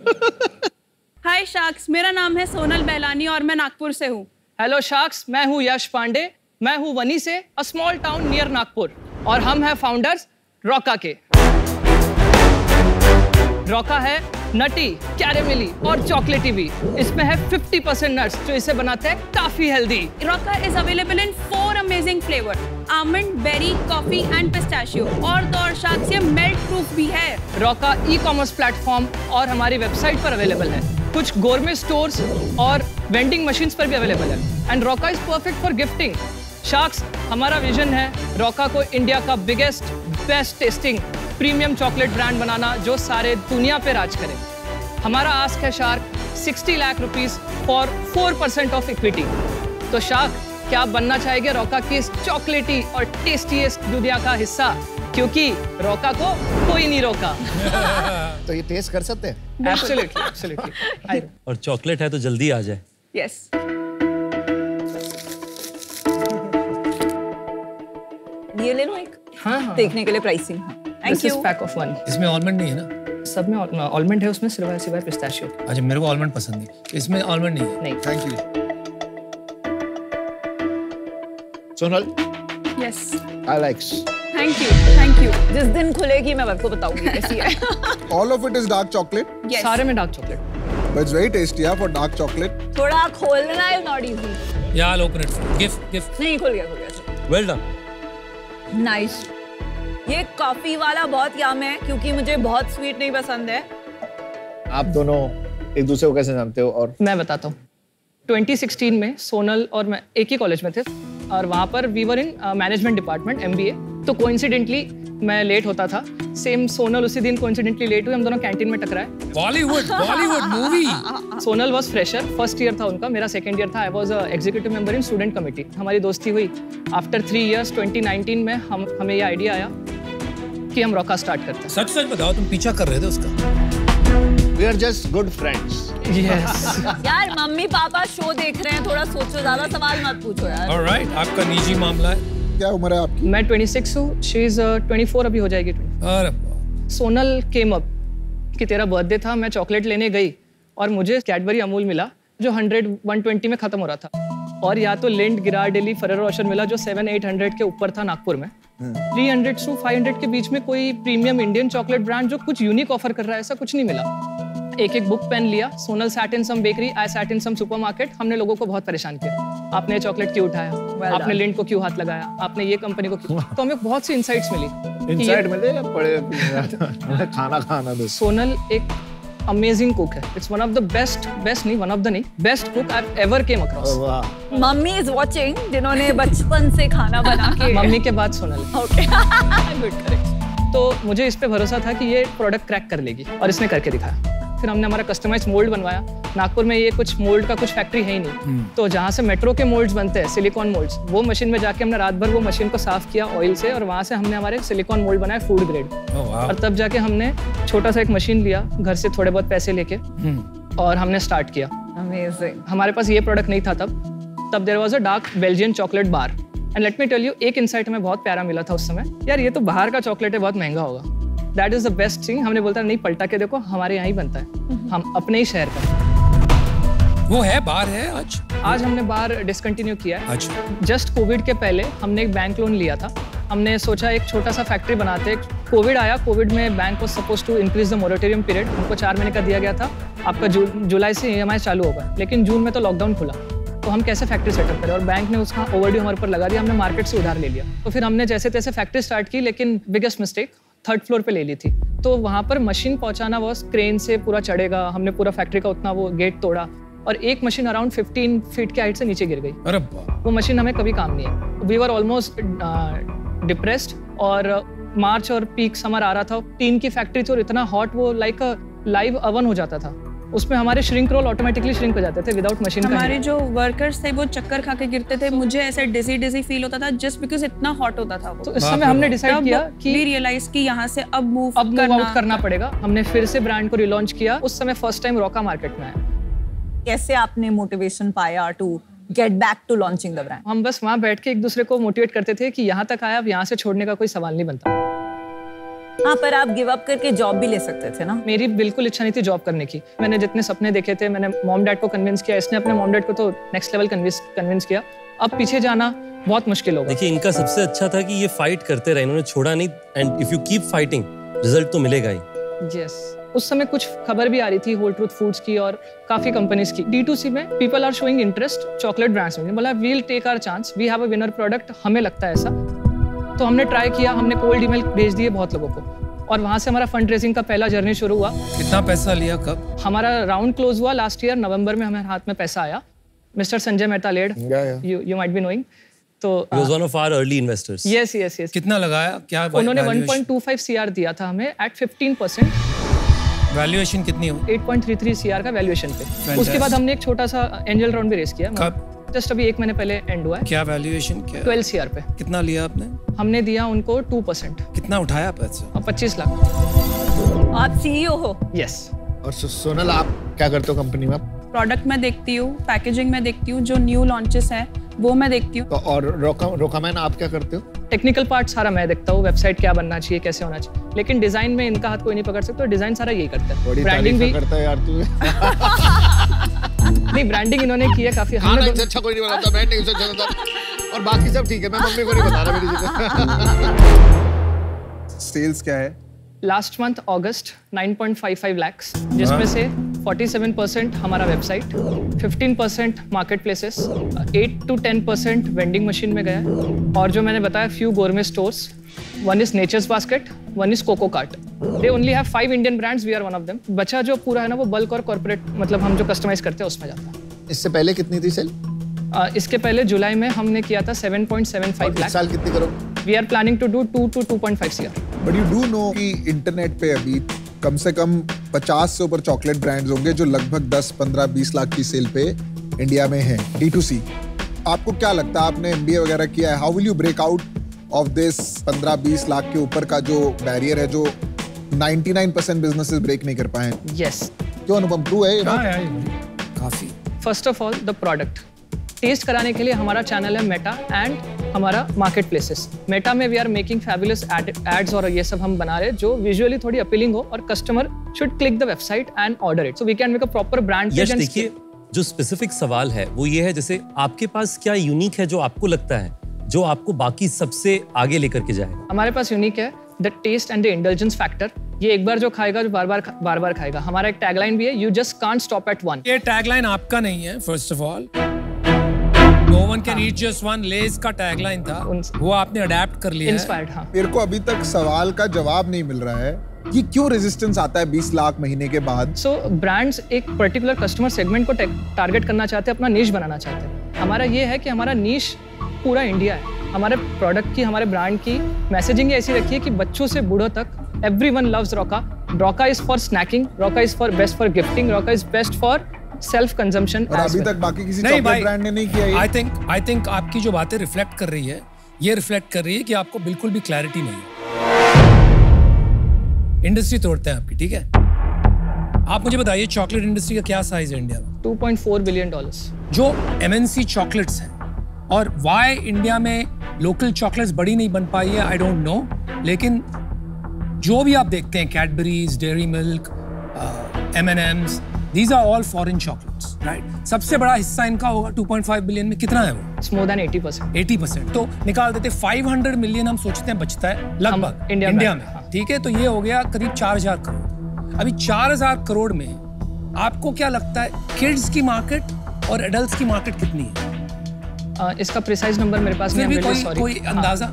हाय शार्क्स मेरा नाम है सोनल बेलानी और मैं नागपुर से हूँ। हेलो शाक्स मैं हूँ यश पांडे। मैं हूँ वनी से a small town near Nagpur. और हम हैं फाउंडर्स रॉका के। रॉका है नटी कैरेमेली और चॉकलेटी भी। इसमें है 50% परसेंट नट्स जो इसे बनाते हैं काफ़ी healthy Rocca is available in four amazing flavour almond berry coffee and pistachio और तो और से मेल्ट प्रूफ भी है। रॉका ई कॉमर्स प्लेटफॉर्म और हमारी वेबसाइट पर अवेलेबल है। कुछ गोरमे स्टोर्स और वेंडिंग मशीन्स पर भी अवेलेबल है। And Rocca is perfect for gifting sharks हमारा विजन है रॉका को इंडिया का biggest best tasting premium chocolate brand बनाना जो सारे दुनिया पे राज करे। हमारा आस्क है shark 60 lakh rupees for 4 percent of equity तो शार्क क्या आप बनना चाहेंगे रॉका की इस चॉकलेटी और टेस्टीएस्ट दुनिया का हिस्सा? क्योंकि रॉका को कोई नहीं रोका। तो ये टेस्ट कर सकते हैं? एब्सोल्युटली एब्सोल्युटली और चॉकलेट है तो जल्दी आ जाए। यस ये ले लो एक हाँ हाँ देखने के लिए pricing this is you pack of one इसमें ऑलमंड नहीं है ना? सब में ऑलमंड है उसमें सिवाय सिवाय पिस्ताशियो। अच्छा मेरे को ऑलमंड पसंद नहीं। इसमें ऑलमंड नहीं है। नहीं। Thank you Sonal? Yes I likes thank you thank you जिस दिन खुलेगी मैं आपको बताऊँगी कैसी है। All of it is dark chocolate, yes. सारे में dark chocolate but it's very tasty yeah, for dark chocolate. थोड़ा खोलना इज़ नॉट इजी या ओपन इट गिफ्ट गिफ्ट नहीं खुल गया खुल गया वेल डन नाइस ये कॉफ़ी वाला बहुत यम है क्योंकि मुझे बहुत स्वीट नहीं पसंद है। आप दोनों एक दूसरे को कैसे जानते हो और मैं बताता हूँ। 2016 में सोनल और मैं एक ही कॉलेज में थे और वहाँ पर we were in management department MBA तो कोइंसिडेंटली मैं लेट होता था। सेम सोनल उसी दिन कोइंसिडेंटली लेट हुए हम दोनों कैंटीन में टकराए। Bollywood Bollywood movie Sonal was fresher first year था उनका मेरा सेकेंड ईयर था। I was executive member in student committee हमारी दोस्ती हुई। आफ्टर थ्री ईयर्स 2019 में हम हमें ये आइडिया आया। कि हम रॉका स्टार्ट करते हैं। सच सच बताओ तुम पीछा कर रहे थे उसका। We are just good friends yes यार मम्मी पापा शो देख रहे हैं थोड़ा सोचो ज़्यादा सवाल मत पूछो यार। ऑलराइट आपका निजी मामला है। क्या उम्र है आपकी? मैं 26 हूँ शी इज़ 24 अभी हो जाएगी 20. अरे। सोनल केम अप कि तेरा बर्थडे था मैं चॉकलेट लेने गई और मुझे कैडबरी अमूल मिला जो 100 120 में खत्म हो रहा था। और या तो लिंड गिराडेली फरेरो रोशन मिला जो 7 800 के ऊपर था नागपुर में। 300 टू 500 के बीच में कोई प्रीमियम इंडियन चॉकलेट ब्रांड जो कुछ यूनिक ऑफ़र कर रहा है ऐसा कुछ नहीं मिला। एक एक बुक पेन लिया Sonal sat in some bakery I sat in some supermarket हमने लोगों को बहुत परेशान किया। आपने चॉकलेट क्यों उठाया? Well आपने. लिंड को क्यों हाथ लगाया? आपने ये कंपनी को क्यों तो हमें बहुत सी इंसाइट्स मिली इनसाइड मिले या पड़े खाना खाना सोनल एक अमेजिंग कुक है। It's one of the best best नहीं वन ऑफ़ द नहीं best cook I ever came across mummy is watching जिन्होंने बचपन से खाना बना के मम्मी के बाद सोनल ओके गुड करेक्ट तो मुझे इस पे भरोसा था कि ये प्रोडक्ट क्रैक कर लेगी और इसने करके दिखाया। फिर हमने हमारा कस्टमाइज मोल्ड बनवाया। नागपुर में ये कुछ मोल्ड का कुछ फैक्ट्री है ही नहीं। तो जहाँ से मेट्रो के मोल्ड्स बनते हैं सिलिकॉन मोल्ड्स वो मशीन में जाके हमने रात भर वो मशीन को साफ़ किया ऑयल से और वहाँ से हमने हमारे सिलिकॉन मोल्ड बनाया फ़ूड ग्रेड और तब जाके हमने छोटा सा एक मशीन लिया घर से थोड़े बहुत पैसे लेके और हमने स्टार्ट किया। अमेजिंग हमारे पास ये प्रोडक्ट नहीं था तब। तब there was a dark Belgian chocolate bar and let me tell you एक इंसाइट हमें बहुत प्यारा मिला था उस समय। यार ये तो बाहर का चॉकलेट है बहुत महँगा होगा। That is the best thing हमने बोलता नहीं पलटा के देखो हमारे यहाँ ही बनता है। हम अपने ही शहर का वो है बार है आज? आज हमने बार डिसकंटिन्यू किया है। अच्छा। जस्ट कोविड के पहले हमने एक बैंक लोन लिया था। हमने सोचा एक छोटा सा फैक्ट्री बनाते कोविड आया कोविड में बैंक को suppose to increase the moratorium period हमको चार महीने का दिया गया था। आपका जू, जुलाई से ई चालू होगा। लेकिन जून में तो लॉकडाउन खुला। तो हम कैसे फैक्ट्री सेटअप करें? और बैंक ने उसका ओवरड्यू हमारे ऊपर लगा दिया। हमने मार्केट से उधार ले लिया। तो फिर हमने जैसे तैसे फैक्ट्री स्टार्ट की लेकिन बिगेस्ट मिस्टेक थर्ड फ्लोर पे ले ली थी। तो वहाँ पर मशीन पहुँचाना वो क्रेन से पूरा चढ़ेगा हमने पूरा फैक्ट्री का उतना वो गेट तोड़ा और एक मशीन अराउंड 15 फीट के हाइट से नीचे गिर गई। अरे वो मशीन हमें कभी काम नहीं है वी आर ऑलमोस्ट डिप्रेस्ड और मार्च और पीक समर आ रहा था। टीन की फैक्ट्री थी और इतना हॉट वो लाइक लाइव अवन हो जाता था। उसमें हमारे श्रिंक रोल ऑटोमेटिकली श्रिंक हो जाते थे विदाउट मशीन हमारे जो वर्कर्स थे वो चक्कर खा के गिरते थे। मुझे ऐसे डिजी डिजी फील होता था जस्ट बिकॉज़ इतना हॉट होता था वो। तो इस समय हमने डिसाइड किया कि वी रियलाइज़ कि यहाँ से अब मूव अब मूव आउट करना पड़ेगा। हमने फिर से ब्रांड को रिलॉन्च किया। उस समय फ़र्स्ट टाइम रोका मार्केट में आया कैसे आपने मोटिवेशन पाया to get back to launching the brand हम बस वहाँ बैठ के एक दूसरे को मोटिवेट करते थे कि यहाँ तक आया अब यहाँ से छोड़ने का कोई सवाल नहीं बनता। हाँ पर आप गिव अप करके जॉब भी ले सकते थे ना? मेरी बिल्कुल इच्छा नहीं थी जॉब करने की। मैंने जितने सपने देखे थे मैंने मॉम डैड को कन्विंस किया इसने अपने मॉम डैड को तो नेक्स्ट लेवल कन्विंस कन्विंस किया। अब पीछे जाना बहुत मुश्किल होगा। देखिए इनका सबसे अच्छा था कि ये फाइट करते रहे इन्होंने छोड़ा नहीं and if you keep fighting result तो मिलेगा ही। यस उस समय कुछ खबर भी आ रही थी होल ट्रूथ फूड्स की और काफ़ी कंपनीज़ की। डी टू सी में people are showing interest chocolate brands में। बोला we'll take our chance we have a winner product हमें लगता है ऐसा। तो हमने ट्राई किया हमने कोल्ड ईमेल भेज दिए बहुत लोगों को। और वहाँ से हमारा फंड रेजिंग का पहला जर्नी शुरू हुआ। कितना पैसा लिया कब? हमारा राउंड क्लोज हुआ लास्ट ईयर नवंबर में हमारे हाथ में पैसा आया। Mister Sanjay Mehta led you you might be knowing तो He was one of our early investors. Yes yes yes कितना लगाया? क्या उन्होंने 1.25 सीआर दिया था हमें एट 15 परसेंट वैल्यूएशन कितनी हो? 8.33 सीआर का वैल्यूएशन पे। उसके बाद हमने एक छोटा सा एंजल राउंड भी रेस किया। कब? जस्ट अभी एक महीने पहले एंड हुआ है। क्या वैल्यूएशन क्या ट्वेल्व सी पे। कितना लिया आपने? हमने दिया उनको टू परसेंट कितना उठाया पैसा पच्चीस लाख। आप सीईओ हो? यस और सोनल आप क्या करते हो कंपनी में प्रोडक्ट मैं देखती हूँ पैकेजिंग में देखती हूँ जो न्यू लॉन्चेस है वो मैं देखती हूँ। तो और रोका रोकामैन आप क्या करते हो? टेक्निकल पार्ट सारा मैं देखता हूँ वेबसाइट क्या बनना चाहिए कैसे होना चाहिए। लेकिन डिज़ाइन में इनका हाथ कोई नहीं पकड़ सकता डिज़ाइन सारा यही करता है। ब्रांडिंग भी करता है यार तू। नहीं ब्रांडिंग इन्होंने की है काफ़ी खाना हमने अच्छा कोई नहीं बनाता ब्रांडिंग इससे अच्छा बनाता और बाकी सब ठीक है मैं मम्मी को नहीं बता रहा मेरी सेल्स क्या है? लास्ट मंथ अगस्त 9.55 lakhs जिसमें से 47 परसेंट हमारा website 15 percent market places eight to ten percent vending machine में गया है। और जो मैंने बताया few gourmet stores one is Nature's Basket one is Coco Cart they only have five Indian brands we are one of them बचा जो पूरा है ना वो बल्क और कॉर्पोरेट मतलब हम जो कस्टमाइज करते हैं उसमें जाता है। इससे पहले कितनी थी सेल Uh, इसके पहले जुलाई में हमने किया था 7.75 इस लाख साल कितनी करोगे? We are planning to do 2 to 2.5 CR but you do know कि इंटरनेट पे अभी कम से कम 50 से ऊपर चॉकलेट ब्रांड्स होंगे जो लगभग 10, 15, 20 लाख की सेल पे इंडिया में है डी टू सी आपको क्या लगता है आपने एमबीए वगैरह किया है? How will you break out of this 15, 20 lakh के ऊपर का जो बैरियर है जो 99 परसेंट बिजनेसेस ब्रेक नहीं कर पाए यस yes. क्यों अनुपम ट्रू है काफ़ी first of all the product test कराने के लिए हमारा चैनल है मेटा एंड हमारा मार्केट प्लेसेस मेटा में we are making fabulous ads और ये सब हम बना रहे हैं जो विजुअली थोड़ी अपीलिंग हो और customer should click the website and order it so we can make a proper brand देखिए जो स्पेसिफिक सवाल है वो ये है जैसे आपके पास क्या यूनिक है जो आपको लगता है जो आपको बाकी सबसे आगे लेकर के जाएगा? हमारे पास यूनिक है the taste and the intelligence factor ये एक बार जो खाएगा जो बार बार बार बार खाएगा. हमारा एक टैगलाइन भी है you just can't stop at one ये टैगलाइन आपका नहीं है first of all no one can eat just one Lay's का टैगलाइन था। वो आपने अडेप्ट कर लिया इंस्पायर्ड हाँ। मेरे को अभी तक सवाल का जवाब नहीं मिल रहा है। कि क्यों रेजिस्टेंस आता है 20 लाख महीने के बाद? सो so, ब्रांड्स एक पर्टिकुलर कस्टमर सेगमेंट को टारगेट करना चाहते हैं अपना नीश बनाना चाहते हैं। हमारा ये है कि हमारा नीश पूरा इंडिया है। हमारे प्रोडक्ट की हमारे ब्रांड की मैसेजिंग ऐसी रखी है कि बच्चों से बूढ़ों तक everyone loves Roca Roca is for snacking, Roca is for best for gifting, Roca is best for self consumption. और अभी तक बाकी किसी चॉकलेट ब्रांड ने नहीं किया आई थिंक आई थिंक आपकी जो बातें रिफ्लेक्ट कर रही है ये रिफ्लेक्ट कर रही है कि आपको बिल्कुल भी क्लैरिटी नहीं है। इंडस्ट्री तोड़ते हैं आपकी ठीक है? आप मुझे बताइए चॉकलेट इंडस्ट्री का क्या साइज़ है इंडिया में? 2.4 बिलियन डॉलर्स जो एमएनसी चॉकलेट्स हैं और वाई इंडिया में लोकल चॉकलेट्स बड़ी नहीं बन पाई है आई डोंट नो लेकिन जो भी आप देखते हैं Cadbury's Dairy Milk M and M's these are all foreign chocolates right सबसे बड़ा हिस्सा इनका होगा 2.5 बिलियन में कितना है वो? It's more than 80 percent 80 percent तो निकाल देते 500 मिलियन हम सोचते हैं बचता है लगभग इंडिया इंडिया में, में। ठीक है तो ये हो गया करीब 4000 करोड़। अभी 4000 करोड़ में आपको क्या लगता है किड्स की मार्केट और एडल्ट्स की मार्केट कितनी है? Uh, इसका प्रिसाइज नंबर मेरे पास नहीं है कोई कोई अंदाज़ा?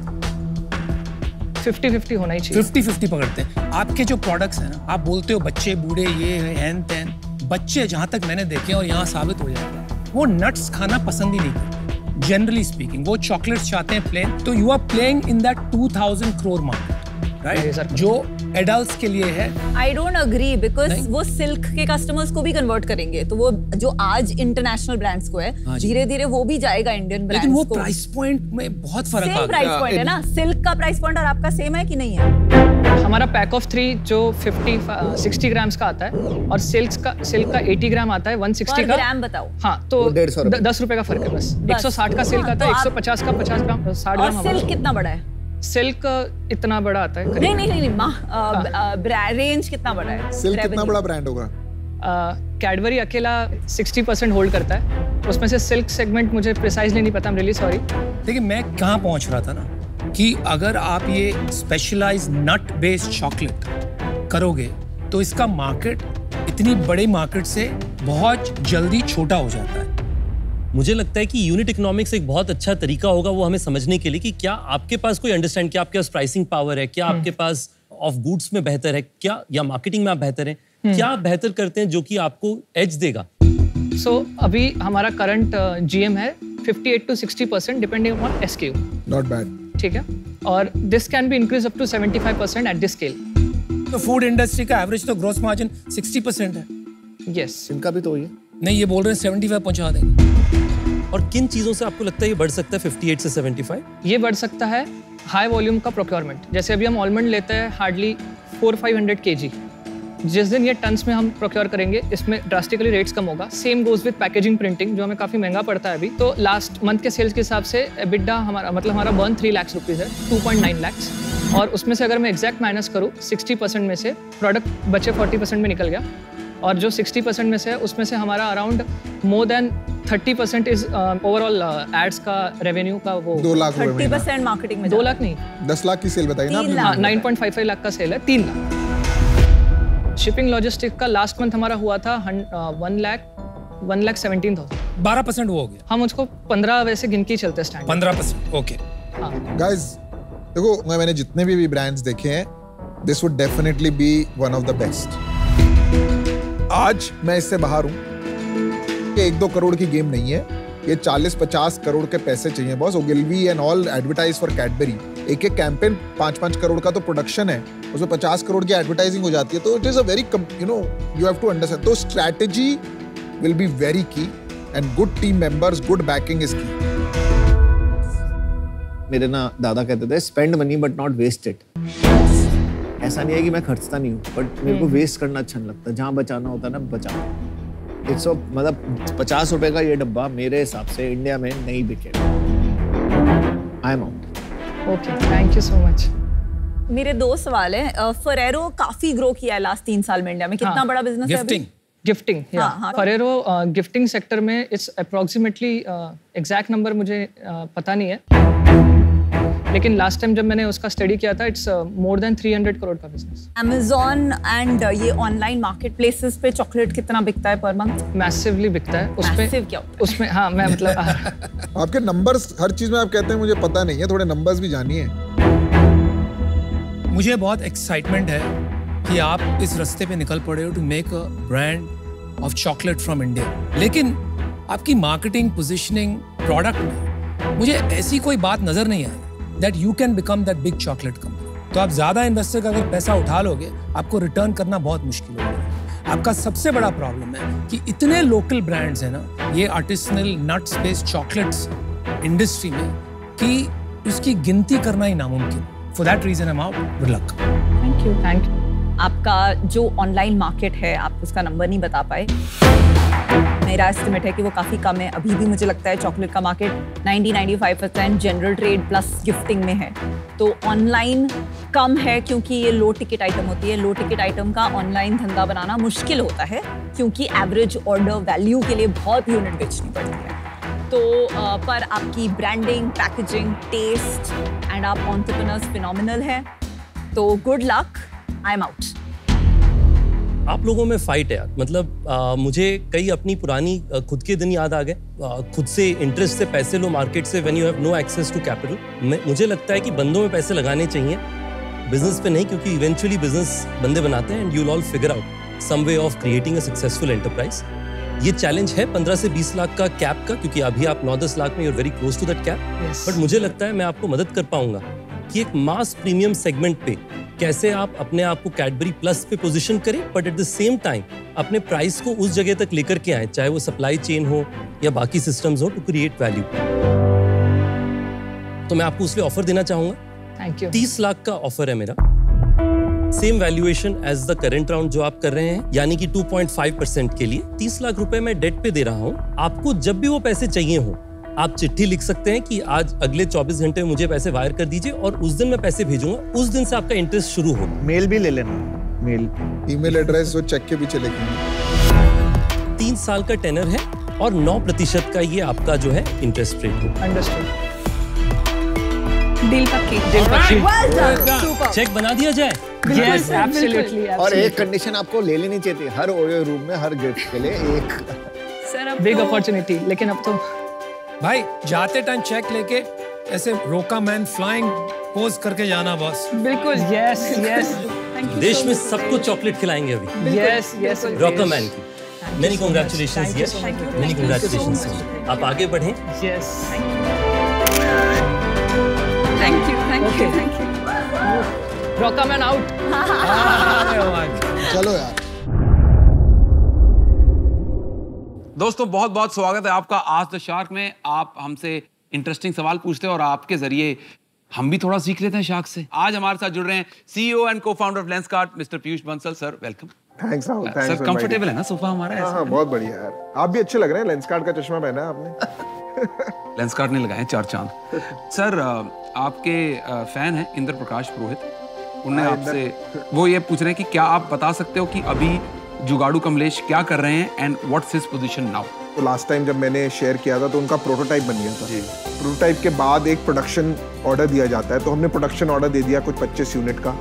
फिफ्टी फिफ्टी होना ही चाहिए। फिफ्टी फिफ्टी पकड़ते हैं। आपके जो प्रोडक्ट्स हैं ना आप बोलते हो बच्चे बूढ़े ये है हैन तैन। बच्चे जहाँ तक मैंने देखे और यहाँ साबित हो जाएगा। वो नट्स खाना पसंद ही नहीं करते जनरली स्पीकिंग वो चॉकलेट्स चाहते हैं प्लेन तो you are playing in that 2000 crore market right जो एडल्ट्स के लिए है। आई डोंट अग्री बिकॉज़ वो सिल्क के कस्टमर्स को भी कन्वर्ट करेंगे। तो वो जो आज इंटरनेशनल ब्रांड्स को है हाँ धीरे धीरे वो भी जाएगा इंडियन ब्रांड्स लेकिन वो को। प्राइस पॉइंट में बहुत फ़र्क आ सेम प्राइस पॉइंट है ना? सिल्क का प्राइस पॉइंट और आपका सेम है कि नहीं है? हमारा पैक ऑफ़ थ्री जो 50 60 ग्राम्स का आता है और सिल्क का सिल्क का 80 ग्राम आता है 160 का। ग्राम बताओ। हाँ तो 150 दस रुपए का फ़र्क है बस। बस। 160 का सिल्क हाँ, आता तो है आप- 150 का 50 ग्राम 60 ग्राम सिल्क कितना बड़ा है? सिल्क इतना बड़ा आता है नहीं नहीं नहीं नहीं रेंज कितना बड़ा है? सिल्क कितना बड़ा ब्रांड होगा? कैडबरी अकेला 60 परसेंट होल्ड करता है। उसमें से सिल्क सेगमेंट मुझे प्रिसाइजली नहीं पता रियली सॉरी देखिए मैं कहाँ पहुँच रहा था ना? कि अगर आप ये स्पेशलाइज नट बेस्ड चॉकलेट करोगे तो इसका मार्केट इतनी बड़े मार्केट से बहुत जल्दी छोटा हो जाता है। मुझे लगता है कि यूनिट इकोनॉमिक्स एक बहुत अच्छा तरीका होगा वो हमें समझने के लिए कि क्या आपके पास कोई अंडरस्टैंड क्या आपके पास प्राइसिंग पावर है क्या आपके पास ऑफ़ गुड्स में बेहतर है क्या या मार्केटिंग में आप बेहतर हैं? क्या आप बेहतर करते हैं जो कि आपको एज देगा? सो so, अभी हमारा करंट जीएम है 58 to 60 percent depending upon SQ not bad ठीक है? और this can be increase up to 75 percent at this scale तो फ़ूड इंडस्ट्री का एवरेज तो ग्रोथ मार्जिन 60 परसेंट है। यस इनका भी तो वही है। नहीं ये बोल रहे हैं 75 पहुँचा देंगे। और किन चीज़ों से आपको लगता है ये बढ़ सकता है 58 से 75 ये बढ़ सकता है हाई वॉल्यूम का प्रोक्योरमेंट जैसे अभी हम ऑलमंड लेते हैं हार्डली फोर फाइव हंड्रेड के जी जिस दिन ये टन्स में हम प्रोक्योर करेंगे इसमें ड्रास्टिकली रेट्स कम होगा। Same goes with packaging printing जो हमें काफ़ी महँगा पड़ता है अभी। तो लास्ट मंथ के सेल्स के हिसाब से बिड्डा हमारा मतलब हमारा बर्न थ्री लैक्स रुपीज़ है टू पॉइंट नाइन लैक्स और उसमें से अगर मैं एग्जैक्ट माइनस करूँ सिक्सटी परसेंट में से प्रोडक्ट बचे फोर्टी परसेंट में निकल गया। और जो 60 परसेंट में से है उसमें से हमारा around more than 30 percent is overall ads का रेवेन्यू का वो दो लाख थर्टी परसेंट मार्केटिंग में दो लाख नहीं। दस लाख की सेल बताइए ना। Nine point five five lakh का सेल है तीन लाख। शिपिंग लॉजिस्टिक का लास्ट मंथ हमारा हुआ था one lakh one lakh seventeen thousand 12 percent वो हो गया। हम उसको पंद्रह वैसे गिन के चलते स्टैंड 15 परसेंट ओके गाइस देखो मैं मैंने जितने भी, भी ब्रांड्स देखे हैं this would definitely be one of the best आज मैं इससे बाहर हूँ। ये एक दो करोड़ की गेम नहीं है। ये 40-50 करोड़ के पैसे चाहिए boss Ogilvy and all advertise for Cadbury एक एक कैंपेन पाँच पाँच करोड़ का तो प्रोडक्शन है उसमें 50 करोड़ की एडवर्टाइजिंग हो जाती है तो it is a very you know you have to understand तो strategy will be very key and good team members good backing is key मेरे ना दादा कहते थे spend money but not waste it ऐसा नहीं है कि मैं खर्चता नहीं हूँ बट मेरे को वेस्ट करना अच्छा नहीं लगता। जहाँ बचाना होता है ना बचाना एक सौ मतलब पचास रुपए का ये डब्बा मेरे हिसाब से इंडिया में नहीं बिकेगा। I am out okay thank you so much मेरे दो सवाल हैं। फरेरो काफ़ी ग्रो किया है लास्ट तीन साल में इंडिया में। कितना हाँ, बड़ा बिज़नेस है अभी? गिफ्टिंग। फरेरो गिफ्टिंग सेक्टर में इट्स अप्रोक्सीमेटली एग्जैक्ट नंबर मुझे uh, पता नहीं है। लेकिन लास्ट टाइम जब मैंने उसका स्टडी किया था इट्स मोर देन 300 करोड़ का बिज़नेस Amazon एंड ये ऑनलाइन मार्केट प्लेसेस पे चॉकलेट कितना बिकता है पर मंथ मैसिवली बिकता है। उसमें क्या होता उसमें हाँ मैं मतलब आपके नंबर्स हर चीज़ में आप कहते हैं मुझे पता नहीं है थोड़े नंबर्स भी जानिए। मुझे बहुत एक्साइटमेंट है कि आप इस रास्ते पे निकल पड़े हो to make a brand of chocolate from India लेकिन आपकी मार्केटिंग पोजीशनिंग प्रोडक्ट में मुझे ऐसी कोई बात नज़र नहीं आई। That you can become that big chocolate company तो आप ज़्यादा इन्वेस्टर का अगर पैसा उठा लोगे, आपको रिटर्न करना बहुत मुश्किल होगा। आपका सबसे बड़ा प्रॉब्लम है कि इतने लोकल ब्रांड्स हैं ना, ये artisanal nuts based chocolates industry में कि उसकी गिनती करना ही नामुमकिन। For that reason am out good luck thank you thank you आपका जो ऑनलाइन मार्केट है, आप उसका नंबर नहीं बता पाए। मेरा एस्टिमेट है कि वो काफ़ी कम है। अभी भी मुझे लगता है चॉकलेट का market 90-95 percent general trade plus gifting में है। तो ऑनलाइन कम है क्योंकि ये लो टिकट आइटम होती है। लो टिकट आइटम का ऑनलाइन धंधा बनाना मुश्किल होता है क्योंकि एवरेज ऑर्डर वैल्यू के लिए बहुत यूनिट बेचनी पड़ती है। तो पर आपकी ब्रांडिंग पैकेजिंग टेस्ट एंड आप ऑन्टरप्रनर्स फिनोमिनल है। तो good luck I am out आप लोगों में फाइट है यार। मतलब आ, मुझे कई अपनी पुरानी आ, खुद के दिन याद आ गए। खुद से इंटरेस्ट से पैसे लो मार्केट से when you have no access to capital मुझे लगता है कि बंदों में पैसे लगाने चाहिए। बिज़नेस पे नहीं क्योंकि इवेंचुअली बिज़नेस बंदे बनाते हैं and you all figure out some way of creating a successful enterprise ये चैलेंज है 15 से 20 लाख का कैप का क्योंकि अभी आप 9-10 लाख में you're very close to that cap but मुझे लगता है मैं आपको मदद कर पाऊँगा कि एक मास प्रीमियम सेगमेंट पे कैसे आप अपने आप को कैडबरी प्लस पे पोजीशन करें but at the same time अपने प्राइस को उस जगह तक लेकर के आए चाहे वो सप्लाई चेन हो या बाकी सिस्टम्स हो टू क्रिएट वैल्यू तो मैं आपको उसलिए ऑफ़र देना चाहूँगा। थैंक यू तीस लाख का ऑफ़र है मेरा। Same valuation as the current round जो आप कर रहे हैं यानी कि 2.5 परसेंट के लिए। 30 लाख रुपए मैं डेट पे दे रहा हूँ। आपको जब भी वो पैसे चाहिए हो आप चिट्ठी लिख सकते हैं कि आज अगले 24 घंटे में मुझे पैसे वायर कर दीजिए और उस दिन मैं पैसे भेजूँगा उस दिन से आपका इंटरेस्ट शुरू होगा। मेल भी ले लेना। मेल। ईमेल एड्रेस वो चेक के पीछे लिखेंगे तीन साल का टेनर है और नौ प्रतिशत का ये आपका जो है इंटरेस्ट रेट होगा। डील पक्की डील पक्की well done. Super. चेक बना दिया जाए। यस एब्सोल्युटली और एक कंडीशन आपको ले लेनी चाहिए हर ओयो रूम में हर गिफ्ट के लिए एक। सर अब बिग तो- अपॉर्चुनिटी लेकिन अब तो भाई जाते टाइम चेक लेके ऐसे रोका मैन फ्लाइंग पोज करके जाना बॉस बिल्कुल यस यस देश में सबको चॉकलेट खिलाएँगे अभी यस यस रॉका मैन की many congratulation yes many congratulation आप आगे बढ़ें yes thank you thank you. Thank you Roca man out चलो यार दोस्तों बहुत बहुत स्वागत है आपका आज द शार्क में। आप हमसे इंटरेस्टिंग सवाल पूछते हैं और आपके ज़रिए हम भी थोड़ा सीख लेते हैं शार्क से। आज हमारे साथ जुड़ रहे हैं CEO and co founder of Lenskart mister Piyush Bansal sir welcome thanks sir comfortable है ना सोफा हमारा? हाँ हाँ बहुत बढ़िया यार आप भी अच्छे लग रहे हैं? लेंस कार्ड का चश्मा पहना है आपने? लेंसकार्ट ने लगाए चार चाँद। सर आपके फ़ैन हैं इंद्र प्रकाश पुरोहित। उन्होंने हाँ, आपसे वो ये पूछ रहे हैं कि क्या आप बता सकते हो कि अभी जुगाड़ू कमलेश क्या कर रहे हैं and what's his position now तो लास्ट टाइम जब मैंने शेयर किया था तो उनका प्रोटोटाइप बन गया था। प्रोटोटाइप के बाद एक प्रोडक्शन ऑर्डर दिया जाता है। तो हमने प्रोडक्शन ऑर्डर दे दिया कुछ 25 यूनिट का।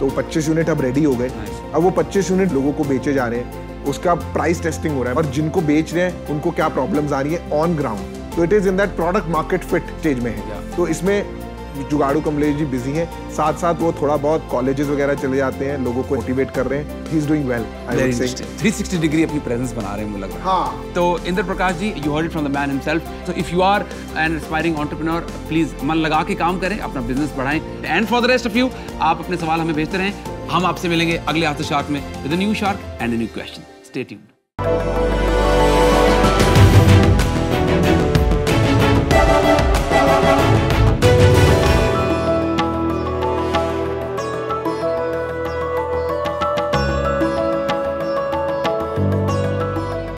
तो 25 यूनिट अब रेडी हो गए। अब वो 25 यूनिट लोगों को बेचे जा रहे हैं। उसका प्राइस टेस्टिंग हो रहा है। और जिनको बेच रहे हैं उनको क्या प्रॉब्लम्स आ रही है? ऑन ग्राउंड तो it is in that product market fit stage में है। तो इसमें जुगाड़ू कमलेश जी बिज़ी हैं। साथ साथ वो थोड़ा बहुत कॉलेजेस वगैरह चले जाते हैं लोगों को मोटिवेट कर रहे हैं। He is doing well I would say 360 degree अपनी प्रेजेंस बना रहे हैं मुझे लग रहा है। हाँ। तो Indra Prakash ji you heard it from the man himself so if you are an aspiring entrepreneur please मन लगा के काम करें अपना बिज़नेस बढ़ाएँ। And for the rest of you आप अपने सवाल हमें भेजते रहें। हम आपसे मिलेंगे अगले हफ़्ते शार्क में with new Shark and new question stay tuned